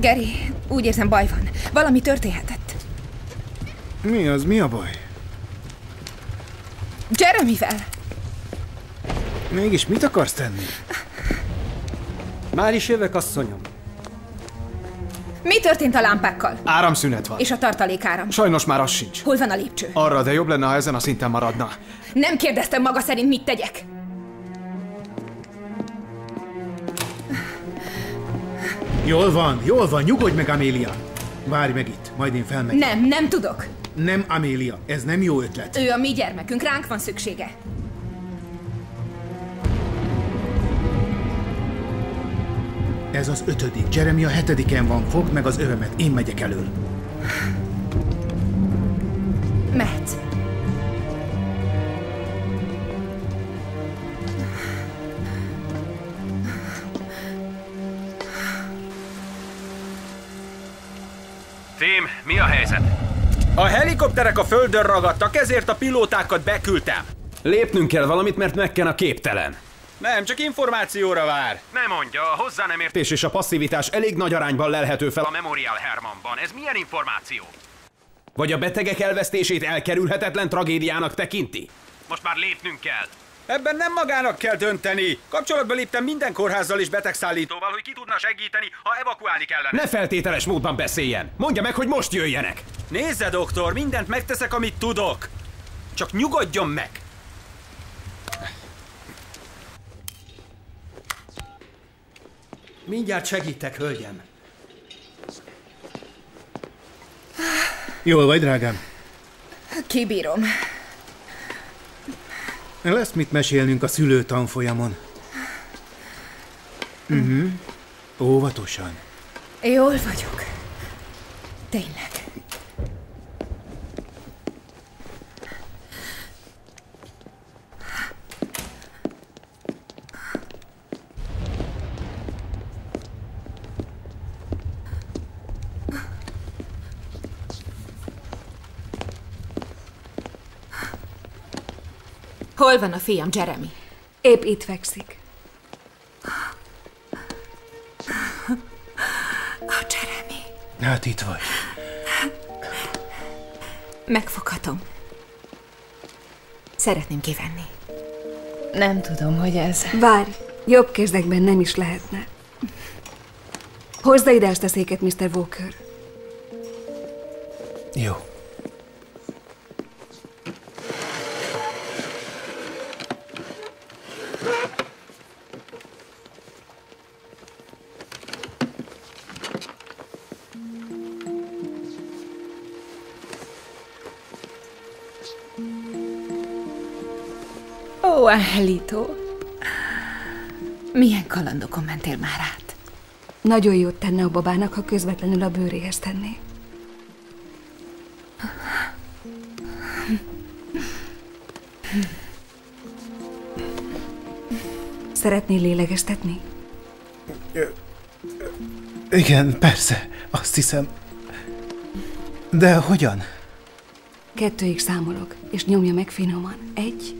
Geri, úgy érzem baj van. Valami történhetett. Mi az? Mi a baj? Jeremyvel! Mégis mit akarsz tenni? Már is jövök, asszonyom. Mi történt a lámpákkal? Áramszünet van. És a tartalékáram? Sajnos már az sincs. Hol van a lépcső? Arra, de jobb lenne, ha ezen a szinten maradna. Nem kérdeztem maga szerint, mit tegyek. Jól van, jól van, nyugodj meg, Amélia. Várj meg itt, majd én felmegyek. Nem, nem tudok. Nem, Amélia, ez nem jó ötlet. Ő a mi gyermekünk, ránk van szüksége. Ez az ötödik. Jeremy a hetediken van. Fogd meg az övemet, én megyek elől. Mehetsz. Tim, mi a helyzet? A helikopterek a földön ragadtak, ezért a pilótákat beküldtem. Lépnünk kell valamit, mert megken a képtelen. Nem, csak információra vár. Ne mondja, a hozzá nem ért... És, és a passzivitás elég nagy arányban lelhető fel A Memorial Hermanban. Ez milyen információ? Vagy a betegek elvesztését elkerülhetetlen tragédiának tekinti? Most már lépnünk kell. Ebben nem magának kell dönteni. Kapcsolatba léptem minden kórházzal és betegszállítóval, hogy ki tudna segíteni, ha evakuálni kellene. Ne feltételes módban beszéljen! Mondja meg, hogy most jöjjenek! Nézze, doktor, mindent megteszek, amit tudok. Csak nyugodjon meg! Mindjárt segítek, hölgyem. Jól vagy, drágám? Kibírom. Lesz mit mesélnünk a szülőtanfolyamon. Uh-huh. Óvatosan. Jól vagyok. Tényleg. Hol van a fiam, Jeremy? Épp itt fekszik. A Jeremy. Hát itt vagy. Megfoghatom. Szeretném kivenni. Nem tudom, hogy ez... Várj, jobb kezekben nem is lehetne. Hozza ide ezt a széket, Mr. Walker. Jó. Ó, Angelito. Milyen kalandokon mentél már át? Nagyon jót tenne a babának, ha közvetlenül a bőréhez tenné. Szeretnél lélegeztetni? Igen, persze, azt hiszem. De hogyan? Kettőig számolok, és nyomja meg finoman. Egy,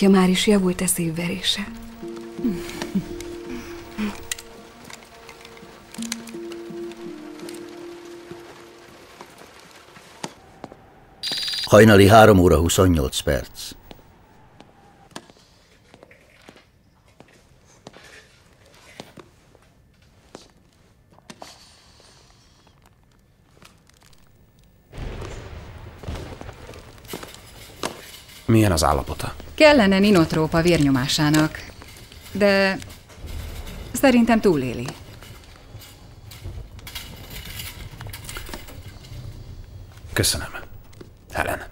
Látja, már is javult a szívverése. Hajnali 3 óra 28 perc. Milyen az állapota? Kellene ninotrópa vérnyomásának, de szerintem túléli. Köszönöm. Helen.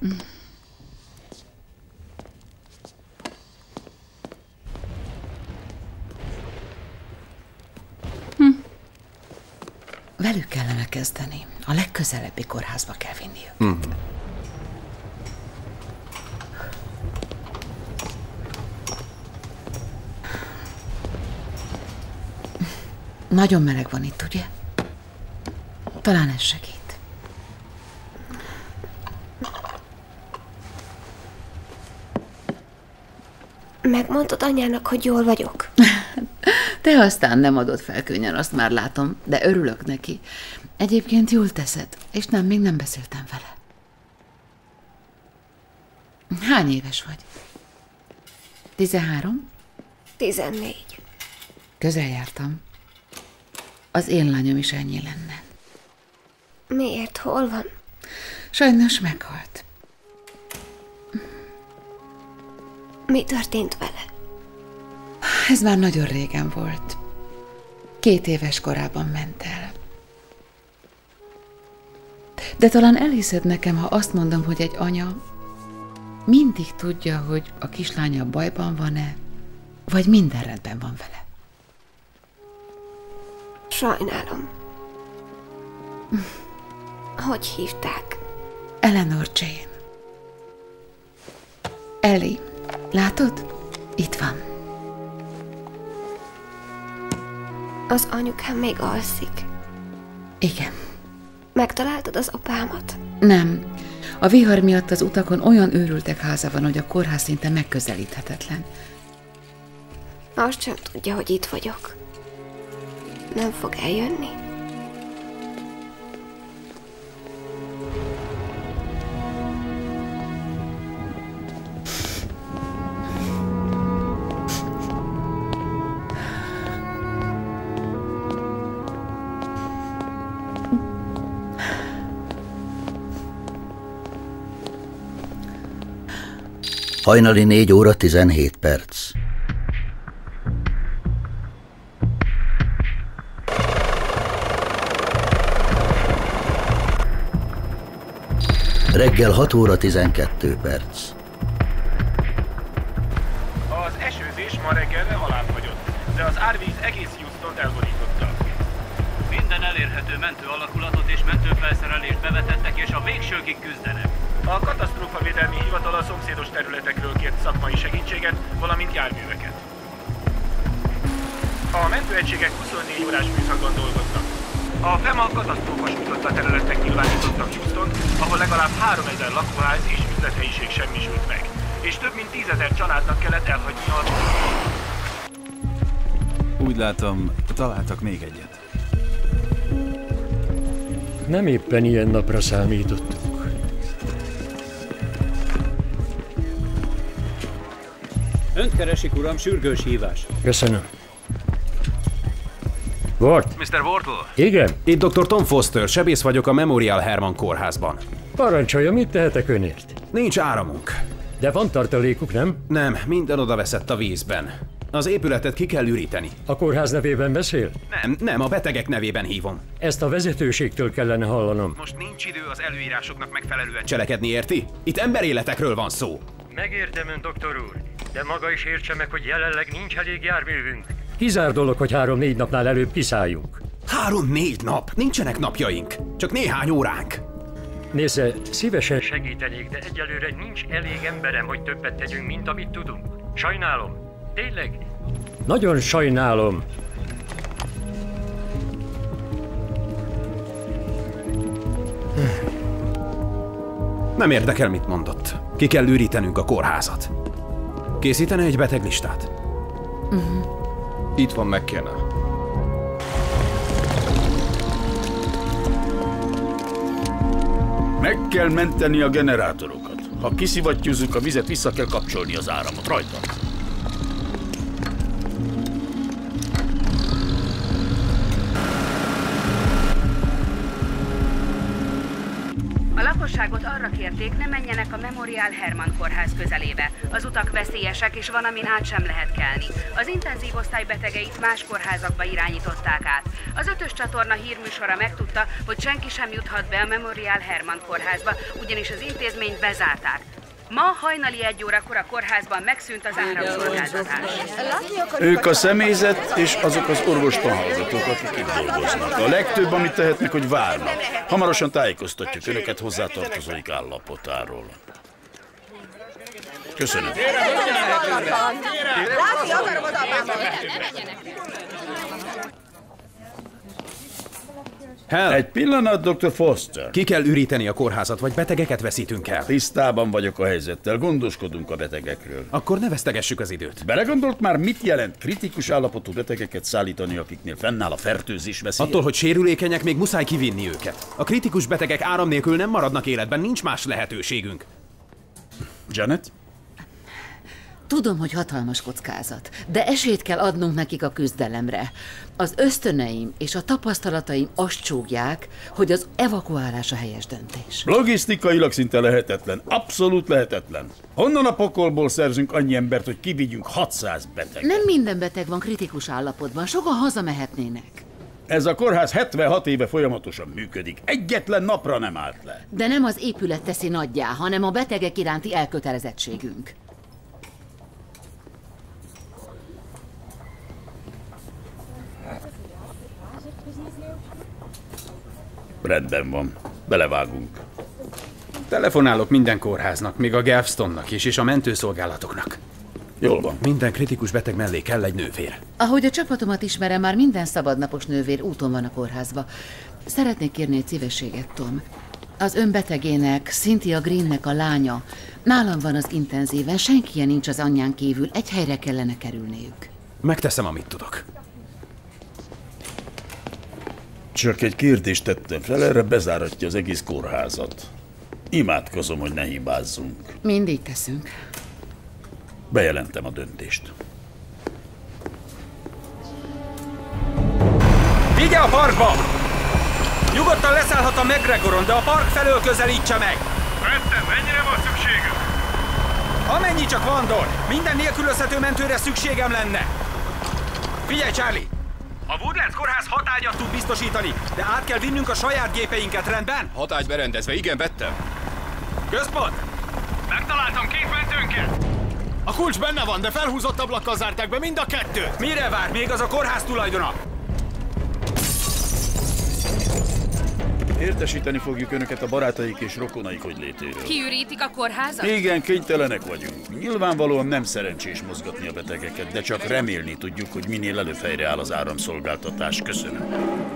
Velük kellene kezdeni. A legközelebbi kórházba kell vinniük. Mhm. Nagyon meleg van itt, ugye? Talán ez segít. Megmondod anyának, hogy jól vagyok? Te aztán nem adod fel könnyen, azt már látom, de örülök neki. Egyébként jól teszed, és nem, még nem beszéltem vele. Hány éves vagy? Tizenhárom? Tizennégy. Közel jártam. Az én lányom is ennyi lenne. Miért? Hol van? Sajnos meghalt. Mi történt vele? Ez már nagyon régen volt. Két éves korában ment el. De talán elhiszed nekem, ha azt mondom, hogy egy anya mindig tudja, hogy a kislánya bajban van-e, vagy minden rendben van vele. Sajnálom. Hogy hívták? Eleanor Jane. Ellie, látod? Itt van. Az anyukám még alszik. Igen. Megtaláltad az apámat? Nem. A vihar miatt az utakon olyan őrültek háza van, hogy a kórház szinte megközelíthetetlen. Azt sem tudja, hogy itt vagyok. Nem fog eljönni? Hajnali 4 óra 17 perc. Reggel 6 óra 12 perc. Az esőzés ma reggelre alább hagyott, de az árvíz egész Houston elborította. Minden elérhető mentő alakulatot és mentőfelszerelést bevetettek, és a végsőkig küzdenek. A katasztrófavédelmi hivatal a szomszédos területekről kért szakmai segítséget, valamint járműveket. A mentőegységek 24 órás műszakban dolgoznak. A FEMA katasztrófa sújtotta területnek nyilvánítottak Houston, ahol legalább 3000 lakóház és üzlethelyiség semmisült meg, és több mint 10 ezer családnak kellett elhagyni a Úgy látom, találtak még egyet. Nem éppen ilyen napra számítottunk. Önt keresik, uram, sürgős hívás. Köszönöm. Ward, Mr. Wardle? igen? Itt dr. Tom Foster, sebész vagyok a Memorial Herman kórházban. Parancsolja, mit tehetek önért? Nincs áramunk. De van tartalékuk, nem? Nem, minden oda veszett a vízben. Az épületet ki kell üríteni. A kórház nevében beszél? Nem, nem, a betegek nevében hívom. Ezt a vezetőségtől kellene hallanom. Most nincs idő az előírásoknak megfelelően cselekedni, érti? Itt emberéletekről van szó. Megértem ön, doktor úr, de maga is értse meg, hogy jelenleg nincs elég járművünk. Kizár dolog, hogy három-négy napnál előbb kiszálljunk. Három-négy nap? Nincsenek napjaink. Csak néhány óránk. Nézze, szívesen segítenék, de egyelőre nincs elég emberem, hogy többet tegyünk, mint amit tudunk. Sajnálom. Tényleg? Nagyon sajnálom. Nem érdekel, mit mondott. Ki kell ürítenünk a kórházat. Készítene egy beteglistát? Itt van McKenna. Meg kell menteni a generátorokat. Ha kiszivattyúzzuk a vizet, vissza kell kapcsolni az áramot. Rajta. Lakosságot arra kérték, ne menjenek a Memorial Herman kórház közelébe. Az utak veszélyesek, és van, amin át sem lehet kelni. Az intenzív osztály betegeit más kórházakba irányították át. Az ötös csatorna hírműsora megtudta, hogy senki sem juthat be a Memorial Herman kórházba, ugyanis az intézményt bezárták. Ma hajnali egy órakor a kórházban megszűnt az áramszolgáltatás. Ők a személyzet és azok az orvostan hallgatók, akik itt dolgoznak. A legtöbb, amit tehetnek, hogy várnak. Hamarosan tájékoztatjuk önöket hozzátartozóik állapotáról. Köszönöm. Látni akarom oda Hell. Egy pillanat, Dr. Foster. Ki kell üríteni a kórházat, vagy betegeket veszítünk el. Tisztában vagyok a helyzettel, gondoskodunk a betegekről. Akkor ne vesztegessük az időt. Belegondolt már, mit jelent kritikus állapotú betegeket szállítani, akiknél fennáll a fertőzés veszélye? Attól, hogy sérülékenyek, még muszáj kivinni őket. A kritikus betegek áram nélkül nem maradnak életben, nincs más lehetőségünk. Janet? Tudom, hogy hatalmas kockázat, de esélyt kell adnunk nekik a küzdelemre. Az ösztöneim és a tapasztalataim azt csúgják, hogy az evakuálás a helyes döntés. Logisztikailag szinte lehetetlen, abszolút lehetetlen. Honnan a pokolból szerzünk annyi embert, hogy kivigyünk 600 beteg? Nem minden beteg van kritikus állapotban, sokan hazamehetnének. Ez a kórház 76 éve folyamatosan működik. Egyetlen napra nem állt le. De nem az épület teszi nagyjá, hanem a betegek iránti elkötelezettségünk. Rendben van. Belevágunk. Telefonálok minden kórháznak, még a Galvestonnak is, és a mentőszolgálatoknak. Jól van. Minden kritikus beteg mellé kell egy nővér. Ahogy a csapatomat ismerem, már minden szabadnapos nővér úton van a kórházba. Szeretnék kérni egy szívességet, Tom. Az önbetegének, Cynthia Greennek a lánya. Nálam van az intenzíven, senki nincs az anyján kívül, egy helyre kellene kerülniük. Megteszem, amit tudok. Csak egy kérdést tettem fel, erre bezáratja az egész kórházat. Imádkozom, hogy ne hibázzunk. Mindig teszünk. Bejelentem a döntést. Vigye a parkba! Nyugodtan leszállhat a McGregoron, de a park felől közelítse meg! Vettem, mennyire van szükségünk? Amennyi csak van, Dor! Minden nélkülözhető mentőre szükségem lenne! Figyelj, Charlie! A Woodlands kórház hatágyat tud biztosítani, de át kell vinnünk a saját gépeinket, rendben? Hatály berendezve, igen, vettem. Központ! Megtaláltam két mentőnket! A kulcs benne van, de felhúzott ablakkal zárták be mind a kettőt! Mire vár? Még az a kórház tulajdona! Értesíteni fogjuk önöket a barátaik és rokonaik hogy létéről. Kiürítik a kórházat? Igen, kénytelenek vagyunk. Nyilvánvalóan nem szerencsés mozgatni a betegeket, de csak remélni tudjuk, hogy minél előbb helyreáll az áramszolgáltatás. Köszönöm.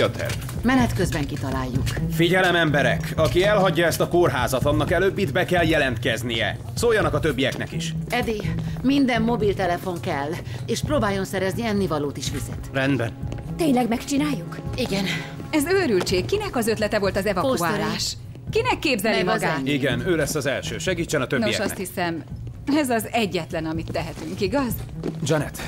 Mi a terv? Menet közben kitaláljuk. Figyelem, emberek! Aki elhagyja ezt a kórházat, annak előbb itt be kell jelentkeznie. Szóljanak a többieknek is. Edi, minden mobiltelefon kell, és próbáljon szerezni ennivalót is vizet. Rendben. Tényleg megcsináljuk? Igen. Ez őrültség. Kinek az ötlete volt az evakuálás? Kinek képzeli Meg magát? Igen, ő lesz az első. Segítsen a Nos, többieknek. azt hiszem, ez az egyetlen, amit tehetünk, igaz? Janet,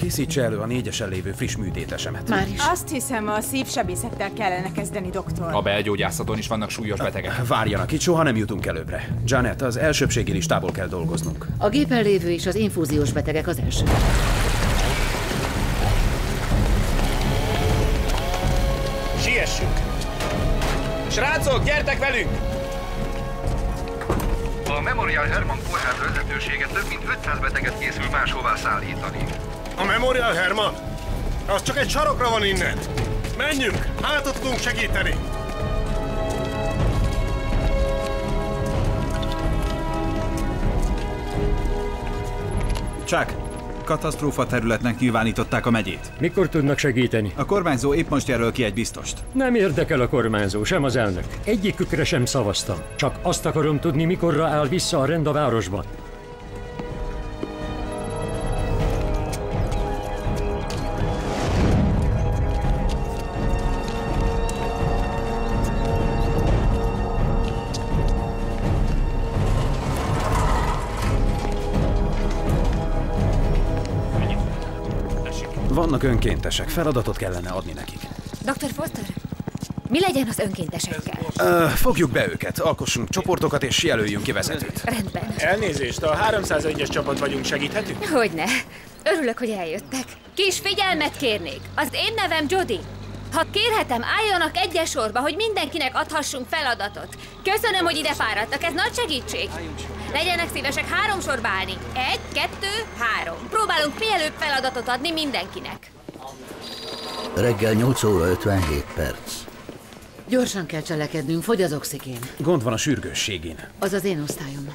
készítse elő a négyesen lévő friss műtétesemet. Azt hiszem, a szívsebészettel kellene kezdeni, doktor. A belgyógyászaton is vannak súlyos betegek. Várjanak, itt soha nem jutunk előbbre. Janet, az elsőbségi listából kell dolgoznunk. A gépen lévő és az infúziós betegek az első. Siessünk! Srácok, gyertek velünk! A Memorial Hermann kórház vezetősége több mint 500 beteget készül máshová szállítani. A Memorial Herman? Az csak egy sarokra van innen. Menjünk, hátat tudunk segíteni. Csak, katasztrófa területnek nyilvánították a megyét. Mikor tudnak segíteni? A kormányzó épp most jelöl ki egy biztost. Nem érdekel a kormányzó, sem az elnök. Egyikükre sem szavaztam. Csak azt akarom tudni, mikorra áll vissza a rend a városban. Vannak önkéntesek, feladatot kellene adni nekik. Dr. Foster, mi legyen az önkéntesekkel? Uh, fogjuk be őket, alkossunk csoportokat és jelöljünk ki vezetőt. Rendben. Elnézést, a 301-es csapat vagyunk, segíthetünk? Hogyne. Örülök, hogy eljöttek. Kis figyelmet kérnék. Az én nevem Jody. Ha kérhetem, álljanak egyes sorba, hogy mindenkinek adhassunk feladatot. Köszönöm, hogy ide fáradtak, ez nagy segítség. Legyenek szívesek három sorba állni. Egy, kettő, három. Próbálunk mielőbb feladatot adni mindenkinek. Reggel 8 óra 57 perc. Gyorsan kell cselekednünk, fogy az oxigén. Gond van a sürgősségén. Az az én osztályom.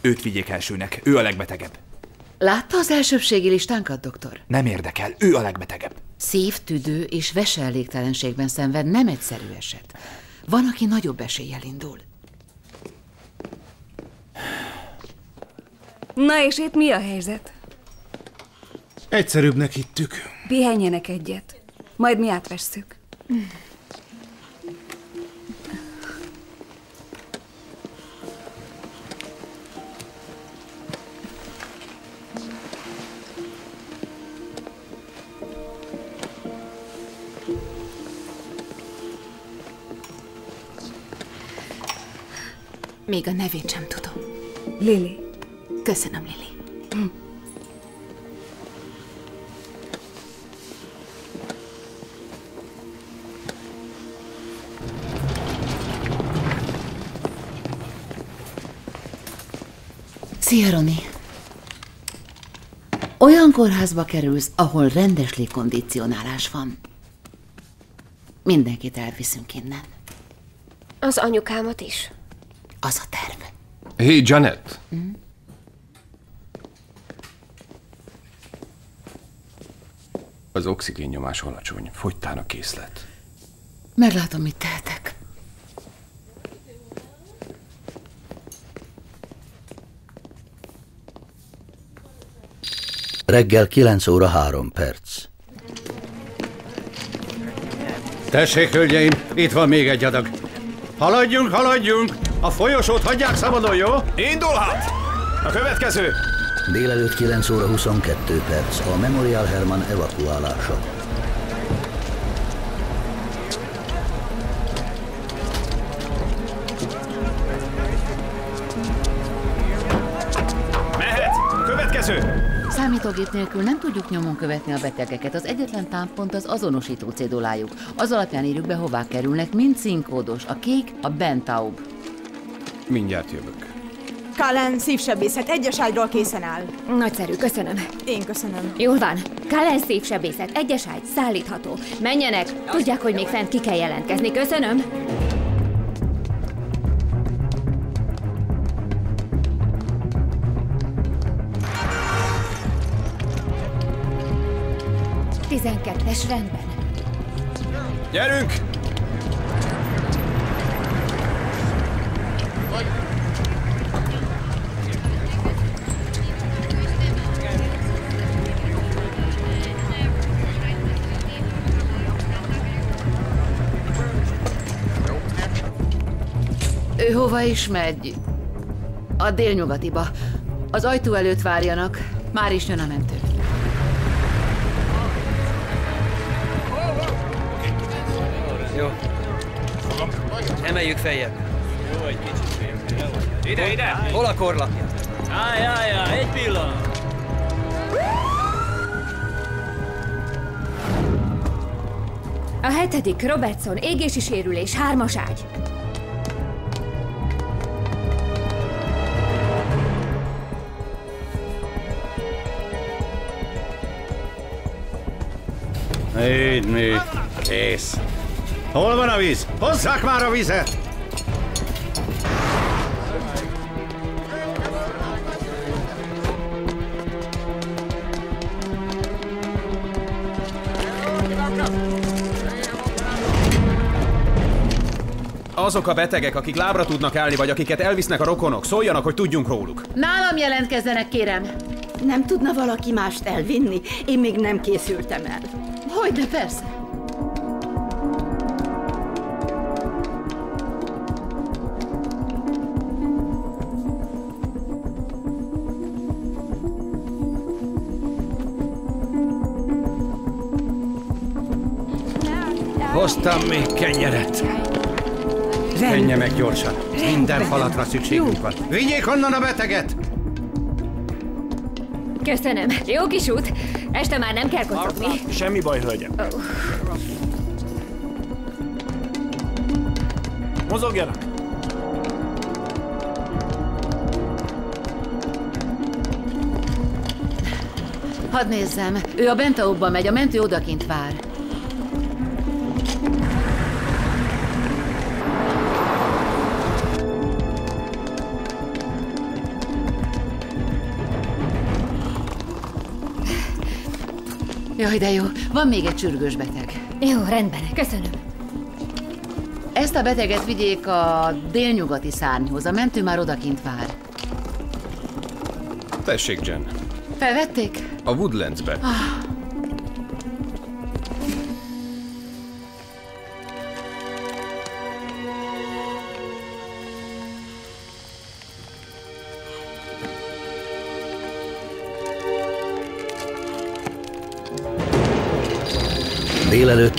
Őt vigyék elsőnek, ő a legbetegebb. Látta az elsőbségi listánkat, doktor? Nem érdekel, ő a legbetegebb. Szív, tüdő és veseelégtelenségben szenved nem egyszerű eset. Van, aki nagyobb eséllyel indul. Na és itt mi a helyzet? Egyszerűbbnek hittük. Pihenjenek egyet. Majd mi átvesszük. Még a nevét sem tudom. Lili. Köszönöm, Lili. Szia, Roni! Olyan kórházba kerülsz, ahol rendes légkondicionálás van. Mindenkit elviszünk innen. Az anyukámat is. Hé, hey, Janet! Mm. Az oxigénnyomás alacsony, fogytán a készlet. Meglátom, mit tehetek. Reggel 9 óra 3 perc. Tessék, hölgyeim, itt van még egy adag. Haladjunk, haladjunk! A folyosót hagyják szabadon, jó? Indulhat! A következő! Délelőtt 9 óra 22 perc. A Memorial Herman evakuálása. Mehet! Következő! Számítógép nélkül nem tudjuk nyomon követni a betegeket. Az egyetlen támpont az azonosító cédulájuk. Az alapján írjuk be, hová kerülnek, mind színkódos. A kék a Bentaub. Mindjárt jövök. Kalen szívsebészet egyes ágyról készen áll. Nagyszerű, köszönöm. Én köszönöm. Jól van. Kalen szívsebészet, egyes ágy, szállítható. Menjenek, tudják, hogy még fent ki kell jelentkezni. Köszönöm. Tizenkettes rendben. Gyerünk! Ő hova is megy? A délnyugatiba. Az ajtó előtt várjanak. Már is jön a mentő. Jó. Emeljük feljebb. Jó, egy kicsit Ide, ide! Hol a korlapja? Állj, állj, állj, egy pillanat. A hetedik, Robertson, égési sérülés, hármas ágy. Így mi? Kész. Hol van a víz? Hozzák már a vizet! Azok a betegek, akik lábra tudnak állni, vagy akiket elvisznek a rokonok, szóljanak, hogy tudjunk róluk. Nálam jelentkezzenek, kérem. Nem tudna valaki mást elvinni? Én még nem készültem el. Hogyne, persze. Hoztam még kenyeret. Kenje meg gyorsan. Minden falatra szükségünk van. Vigyék onnan a beteget! Köszönöm. Jó kis út. Este már nem kell kocogni. Semmi baj, hölgyem. Oh. Mozogjanak! Hadd nézzem. Ő a Bentaubba megy, a mentő odakint vár. Jaj, de jó. Van még egy sürgős beteg. Jó, rendben. Köszönöm. Ezt a beteget vigyék a délnyugati szárnyhoz. A mentő már odakint vár. Tessék, Jen. Felvették? A Woodlandsbe. Ah,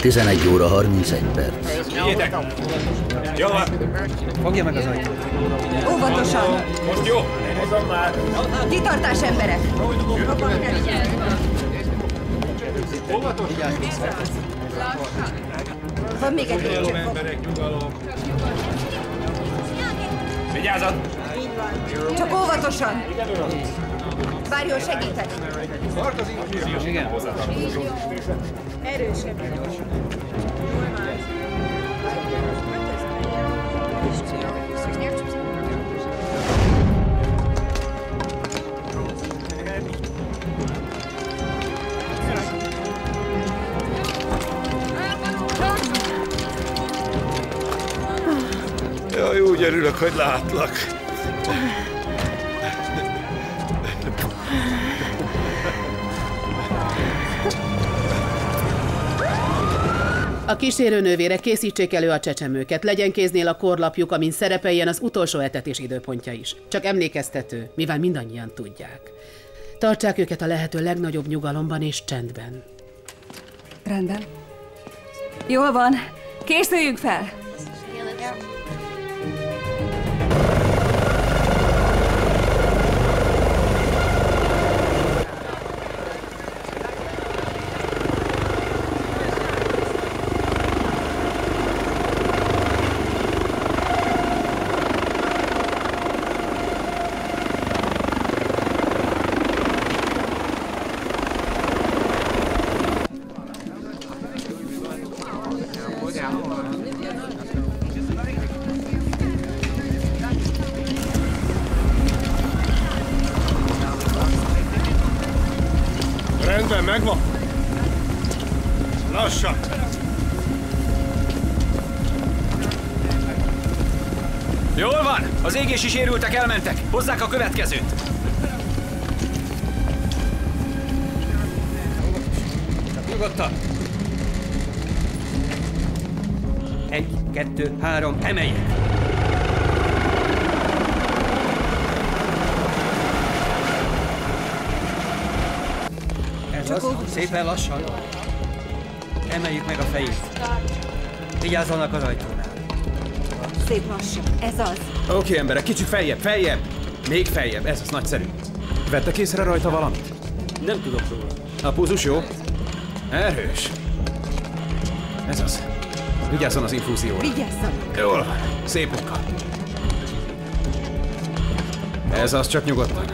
11 óra 31 perc. Vigyétek! Jó van. Fogja meg az ajtót. Óvatosan! Most jó. Hozom már. Kitartás, emberek! Van még egy lépcső. Vigyázat! Csak óvatosan! Várjon, segítek! Igen. Erősebb. Jaj, úgy örülök, hogy látlak. A kísérőnővére készítsék elő a csecsemőket, legyen kéznél a korlapjuk, amin szerepeljen az utolsó etetés időpontja is. Csak emlékeztető, mivel mindannyian tudják. Tartsák őket a lehető legnagyobb nyugalomban és csendben. Rendben. Jól van. Készüljünk fel! Rendben, szépen lassan. Emeljük meg a fejét. Vigyázzanak az ajtónál. Szép lassan. Ez az. Oké, okay, emberek, kicsit feljebb, feljebb. Még feljebb, ez az nagyszerű. Vettek észre rajta valamit? Nem tudok róla. A pulzus jó? Erős. Ez az. Vigyázzon az infúzióra. Vigyázzanak! Jól van. Szép munka. Ez az csak nyugodtan.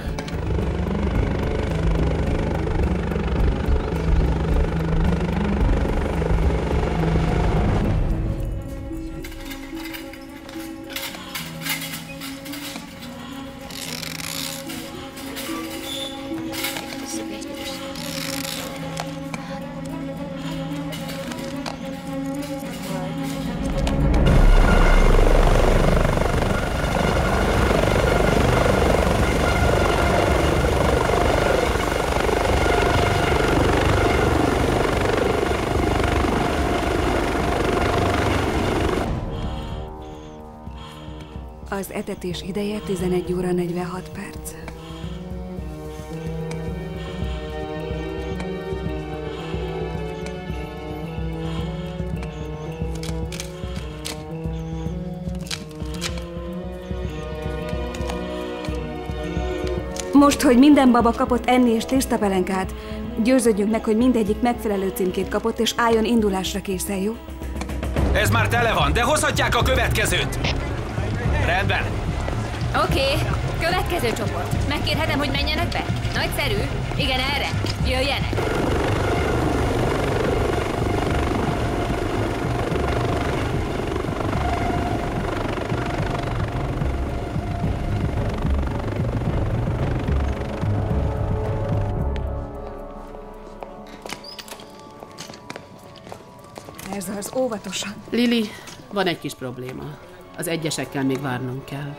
Az etetés ideje 11 óra 46 perc. Most, hogy minden baba kapott enni és tésztapelenkát, győződjünk meg, hogy mindegyik megfelelő címkét kapott, és álljon indulásra készen, jó? Ez már tele van, de hozhatják a következőt. Rendben. Oké, okay. következő csoport. Megkérhetem, hogy menjenek be? Nagyszerű. Igen, erre. Jöjjenek. Ez az, óvatosan. Lili, van egy kis probléma. Az egyesekkel még várnunk kell.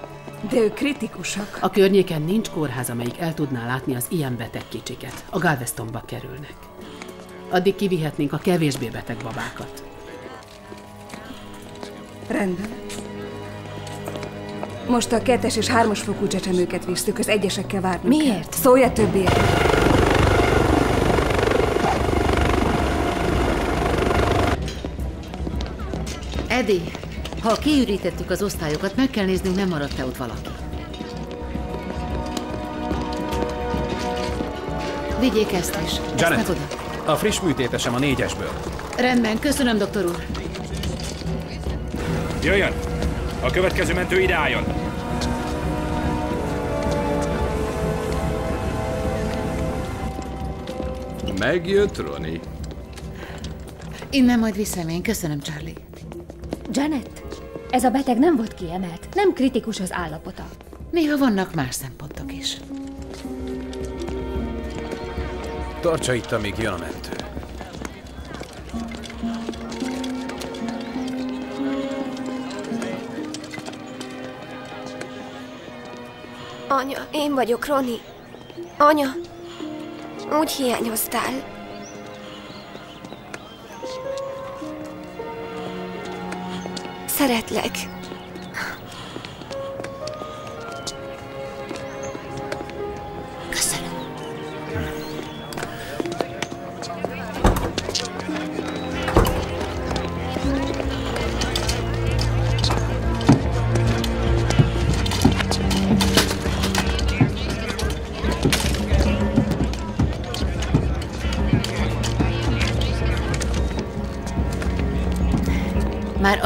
De ők kritikusak. A környéken nincs kórház, amelyik el tudná látni az ilyen beteg kicsiket. A Galvestonba kerülnek. Addig kivihetnénk a kevésbé beteg babákat. Rendben. Most a kettes és hármas fokú csecsemőket visszük, az egyesekkel várnunk Miért? Kell. Szólj a Ha kiürítettük az osztályokat, meg kell néznünk, nem maradt-e ott valaki. Vigyék ezt is. Ezt Janet, oda. a friss műtétesem a négyesből. Rendben, köszönöm, doktor úr. Jöjjön! A következő mentő ide álljon! Megjött Roni. Innen majd viszem én. Köszönöm, Charlie. Janet, ez a beteg nem volt kiemelt. Nem kritikus az állapota. Néha vannak más szempontok is. Tartsa itt, amíg jön a mentő. Anya, én vagyok, Roni. Anya, úgy hiányoztál. Szeretlek.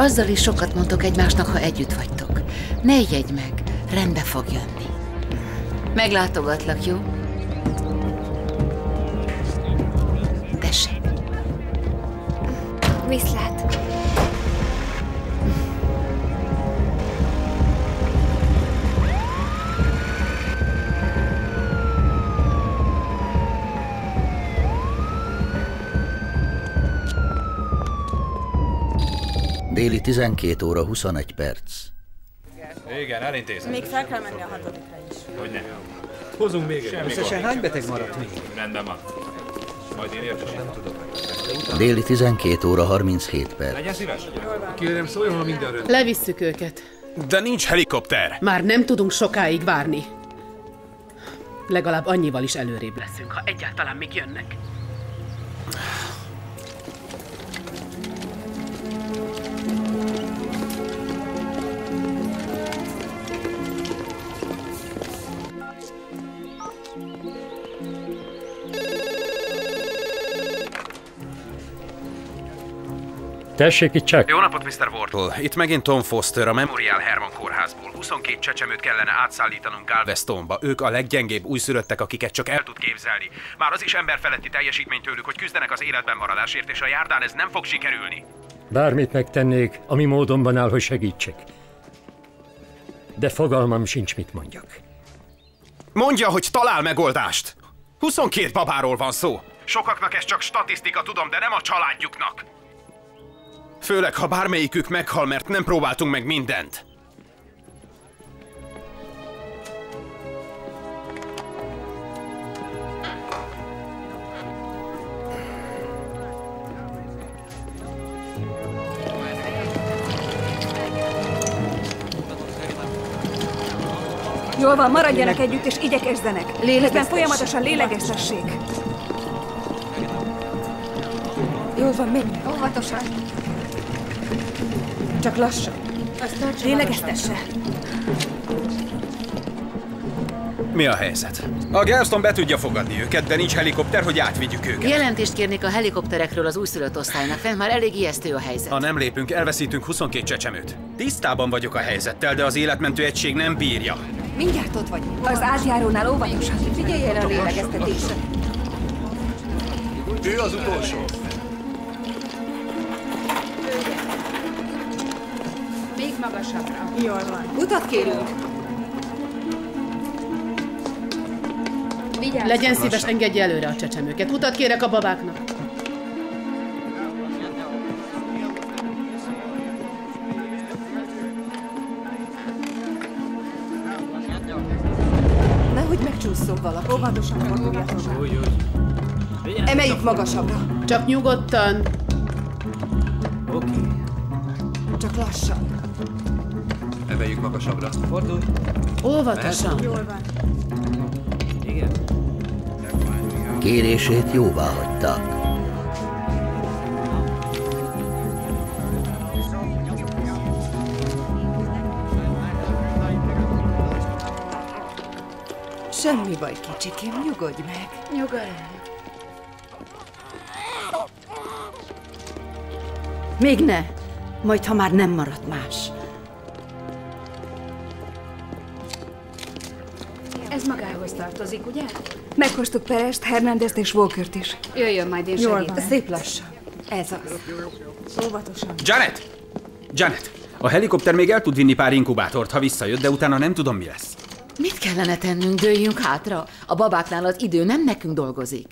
Azzal is sokat mondtok egymásnak, ha együtt vagytok. Ne ijedj meg, rendbe fog jönni. Meglátogatlak, jó? Déli 12 óra 21 perc. Igen, elintézem. Még fel kell menni a hatodikra is. Hogyne. Hozunk még egy. Semmi Összesen hány beteg maradt még? Rendben van. Majd én értesítem. Déli 12 óra 37 perc. Legyen szíves. Kérem, szóljon, ha minden rendben. Levisszük őket. De nincs helikopter! Már nem tudunk sokáig várni. Legalább annyival is előrébb leszünk, ha egyáltalán még jönnek. Tessék itt csak. Jó napot, Mr. Wortle. Itt megint Tom Foster, a Memorial Herman kórházból. 22 csecsemőt kellene átszállítanunk Galvestonba. Ők a leggyengébb újszülöttek, akiket csak el tud képzelni. Már az is emberfeletti teljesítmény tőlük, hogy küzdenek az életben maradásért, és a járdán ez nem fog sikerülni. Bármit megtennék, ami módonban áll, hogy segítsek. De fogalmam sincs, mit mondjak. Mondja, hogy talál megoldást! 22 babáról van szó. Sokaknak ez csak statisztika, tudom, de nem a családjuknak. Főleg, ha bármelyikük meghal, mert nem próbáltunk meg mindent. Jól van, maradjanak együtt és igyekezzenek. Lélegeztessék. folyamatosan lélegeztessék. Jól van, még. Óvatosan. Csak lassan. Lélegeztesse. Mi a helyzet? A Galveston be tudja fogadni őket, de nincs helikopter, hogy átvigyük őket. Jelentést kérnék a helikopterekről az újszülött osztálynak, fent már elég ijesztő a helyzet. Ha nem lépünk, elveszítünk 22 csecsemőt. Tisztában vagyok a helyzettel, de az életmentő egység nem bírja. Mindjárt ott vagyunk. Az átjárónál óvatosan. Figyelj erre a lélegeztetésre. Ő az utolsó. Magasabbra. Jól van. Utat kérünk. Vigyázz! Legyen szíves, engedje előre a csecsemőket. Utat kérek a babáknak. Nehogy megcsúszszon valaki. Óvatosan forduljatok. Emeljük magasabbra. Csak nyugodtan. Oké. Csak lassan. Emeljük magasabbra. Fordulj. Óvatosan. Igen. Kérését jóvá hagyták. Semmi baj, kicsikém, nyugodj meg. Nyugodj. Még ne, majd ha már nem maradt más. Tartozik, ugye? Meghoztuk Perest, Hernándezt és Walkert is. Jöjjön, majd én Jól segítek. van, szép lassan. Ez az. Óvatosan. Janet! Janet! A helikopter még el tud vinni pár inkubátort, ha visszajött, de utána nem tudom, mi lesz. Mit kellene tennünk? Dőljünk hátra? A babáknál az idő nem nekünk dolgozik.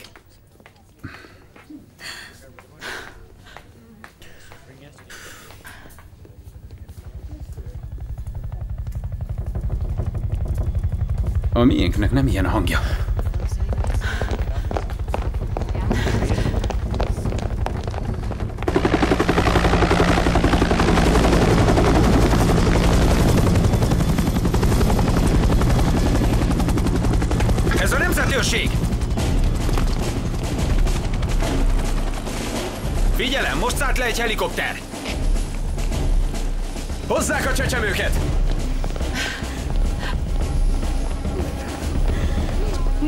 A miénknek nem ilyen a hangja. Ez a nemzeti őrség! Figyelem, most szállt le egy helikopter! Hozzák a csecsemőket!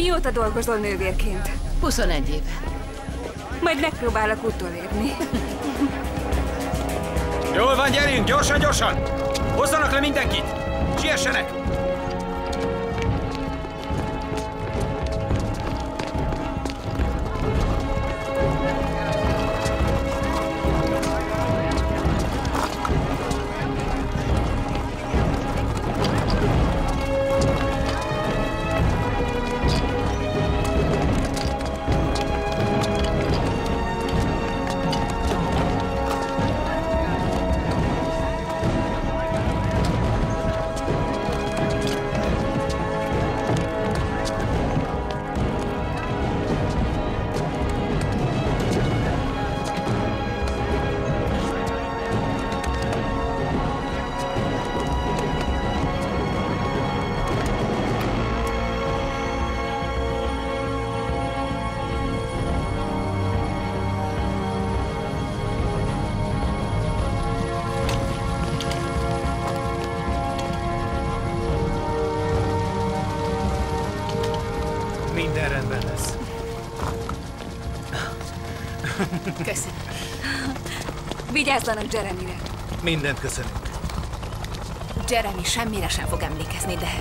Mióta dolgozol nővérként? 21 éve. Majd megpróbálok utolérni. Jól van, gyerünk, gyorsan, gyorsan! Hozzanak le mindenkit! Siessenek! Vigyázzanak Jeremire. Mindent köszönünk. Jeremy semmire sem fog emlékezni, de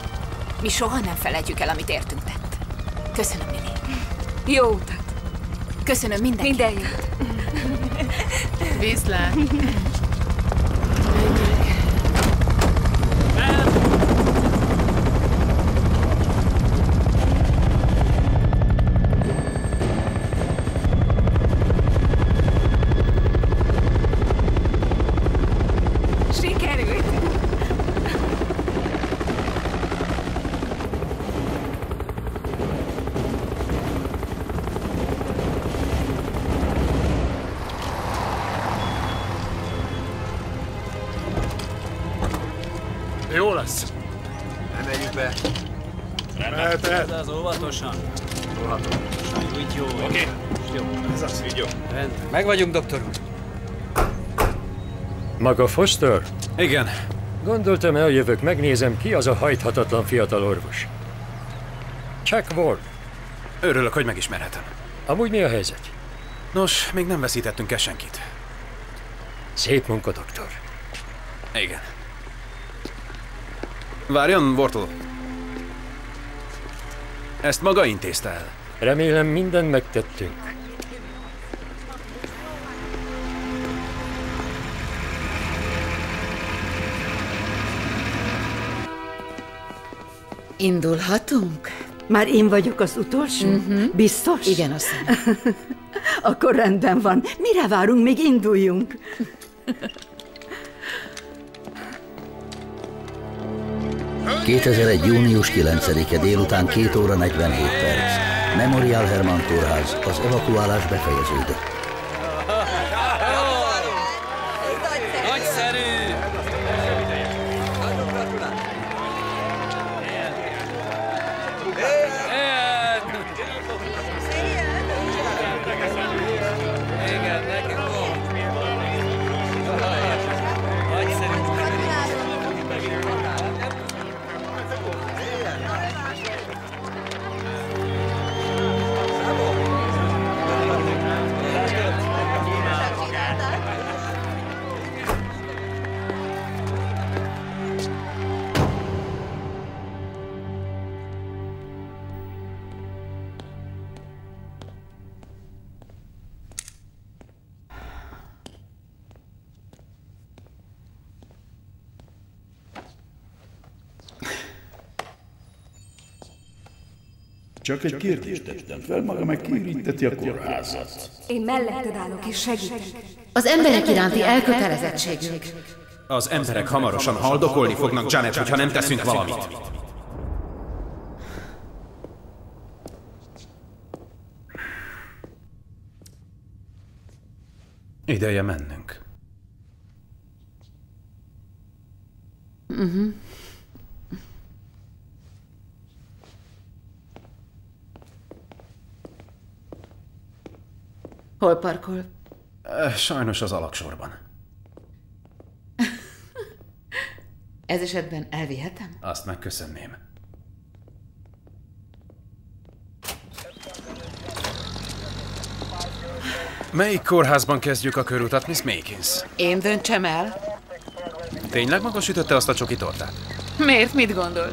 mi soha nem felejtjük el, amit értünk tett. Köszönöm, Lili. Jó utat. Köszönöm mindenki. Minden jót. Viszlát. Mehet. Ez az óvatosan. Óvatosan. Úgy jó. Oké. Jó. Ez az. Így jó. Rendben. Meg vagyunk, doktor úr. Maga Foster? Igen. Gondoltam, eljövök, megnézem, ki az a hajthatatlan fiatal orvos. Chuck Ward. Örülök, hogy megismerhetem. Amúgy mi a helyzet? Nos, még nem veszítettünk el senkit. Szép munka, doktor. Igen. Várjon, Wortel. Ezt maga intézte el. Remélem mindent megtettünk. Indulhatunk? Már én vagyok az utolsó? Mhm. Biztos? Igen, azt. Akkor rendben van. Mire várunk, még induljunk? – 2001. június 9-e délután 2 óra 47 perc. Memorial Hermann kórház, az evakuálás befejeződött. Csak egy kérdést tettem fel, maga meg kiüríteti a kórházat. Én melletted állok és segítek. Az emberek iránti elkötelezettségünk. Az emberek hamarosan haldokolni fognak, Janet, hogyha nem teszünk valamit. Ideje mennünk. Uh-huh. Hol parkol? Sajnos az alaksorban. Ez esetben elvihetem? Azt megköszönném. Melyik kórházban kezdjük a körutat, Miss Makins? Én döntsem el. Tényleg maga sütötte azt a csoki tortát? Miért? Mit gondol?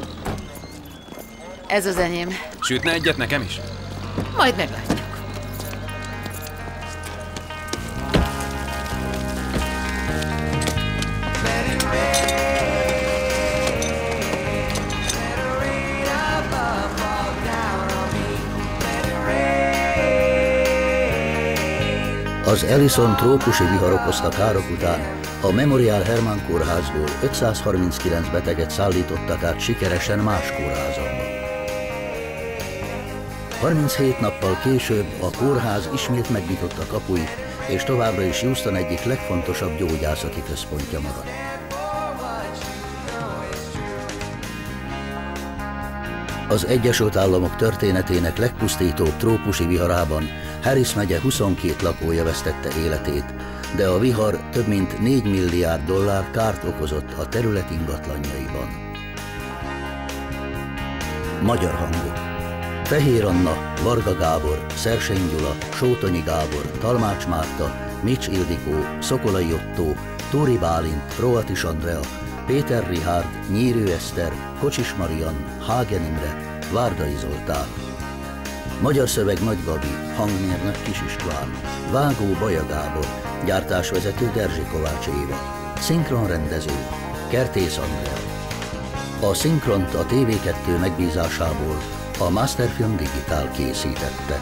Ez az enyém. Sütne egyet nekem is? Majd meglátjuk. Az Ellison trópusi vihar okozta károk után a Memorial Hermann kórházból 539 beteget szállítottak át sikeresen más kórházakba. 37 nappal később a kórház ismét megnyitotta kapuit, és továbbra is Houston egyik legfontosabb gyógyászati központja maradt. Az Egyesült Államok történetének legpusztítóbb trópusi viharában Harris megye 22 lakója vesztette életét, de a vihar több mint 4 milliárd dollár kárt okozott a terület ingatlanjaiban. Magyar hangok Fehér Anna, Varga Gábor, Szersény Gyula, Sótonyi Gábor, Talmács Márta, Mics Ildikó, Szokolai Otto, Tóri Bálint, Roatis Andrea, Péter Rihárd, Nyírő Eszter, Kocsis Marian, Hágen Imre, Várdai Zoltán. Magyar szöveg Nagy Gabi, hangmérnök Kis István, Vágó Baja Gábor, gyártásvezető Derzsi Kovács Éva, szinkronrendező Kertész Andrea. A szinkront a TV2 megbízásából a Masterfilm Digital készítette.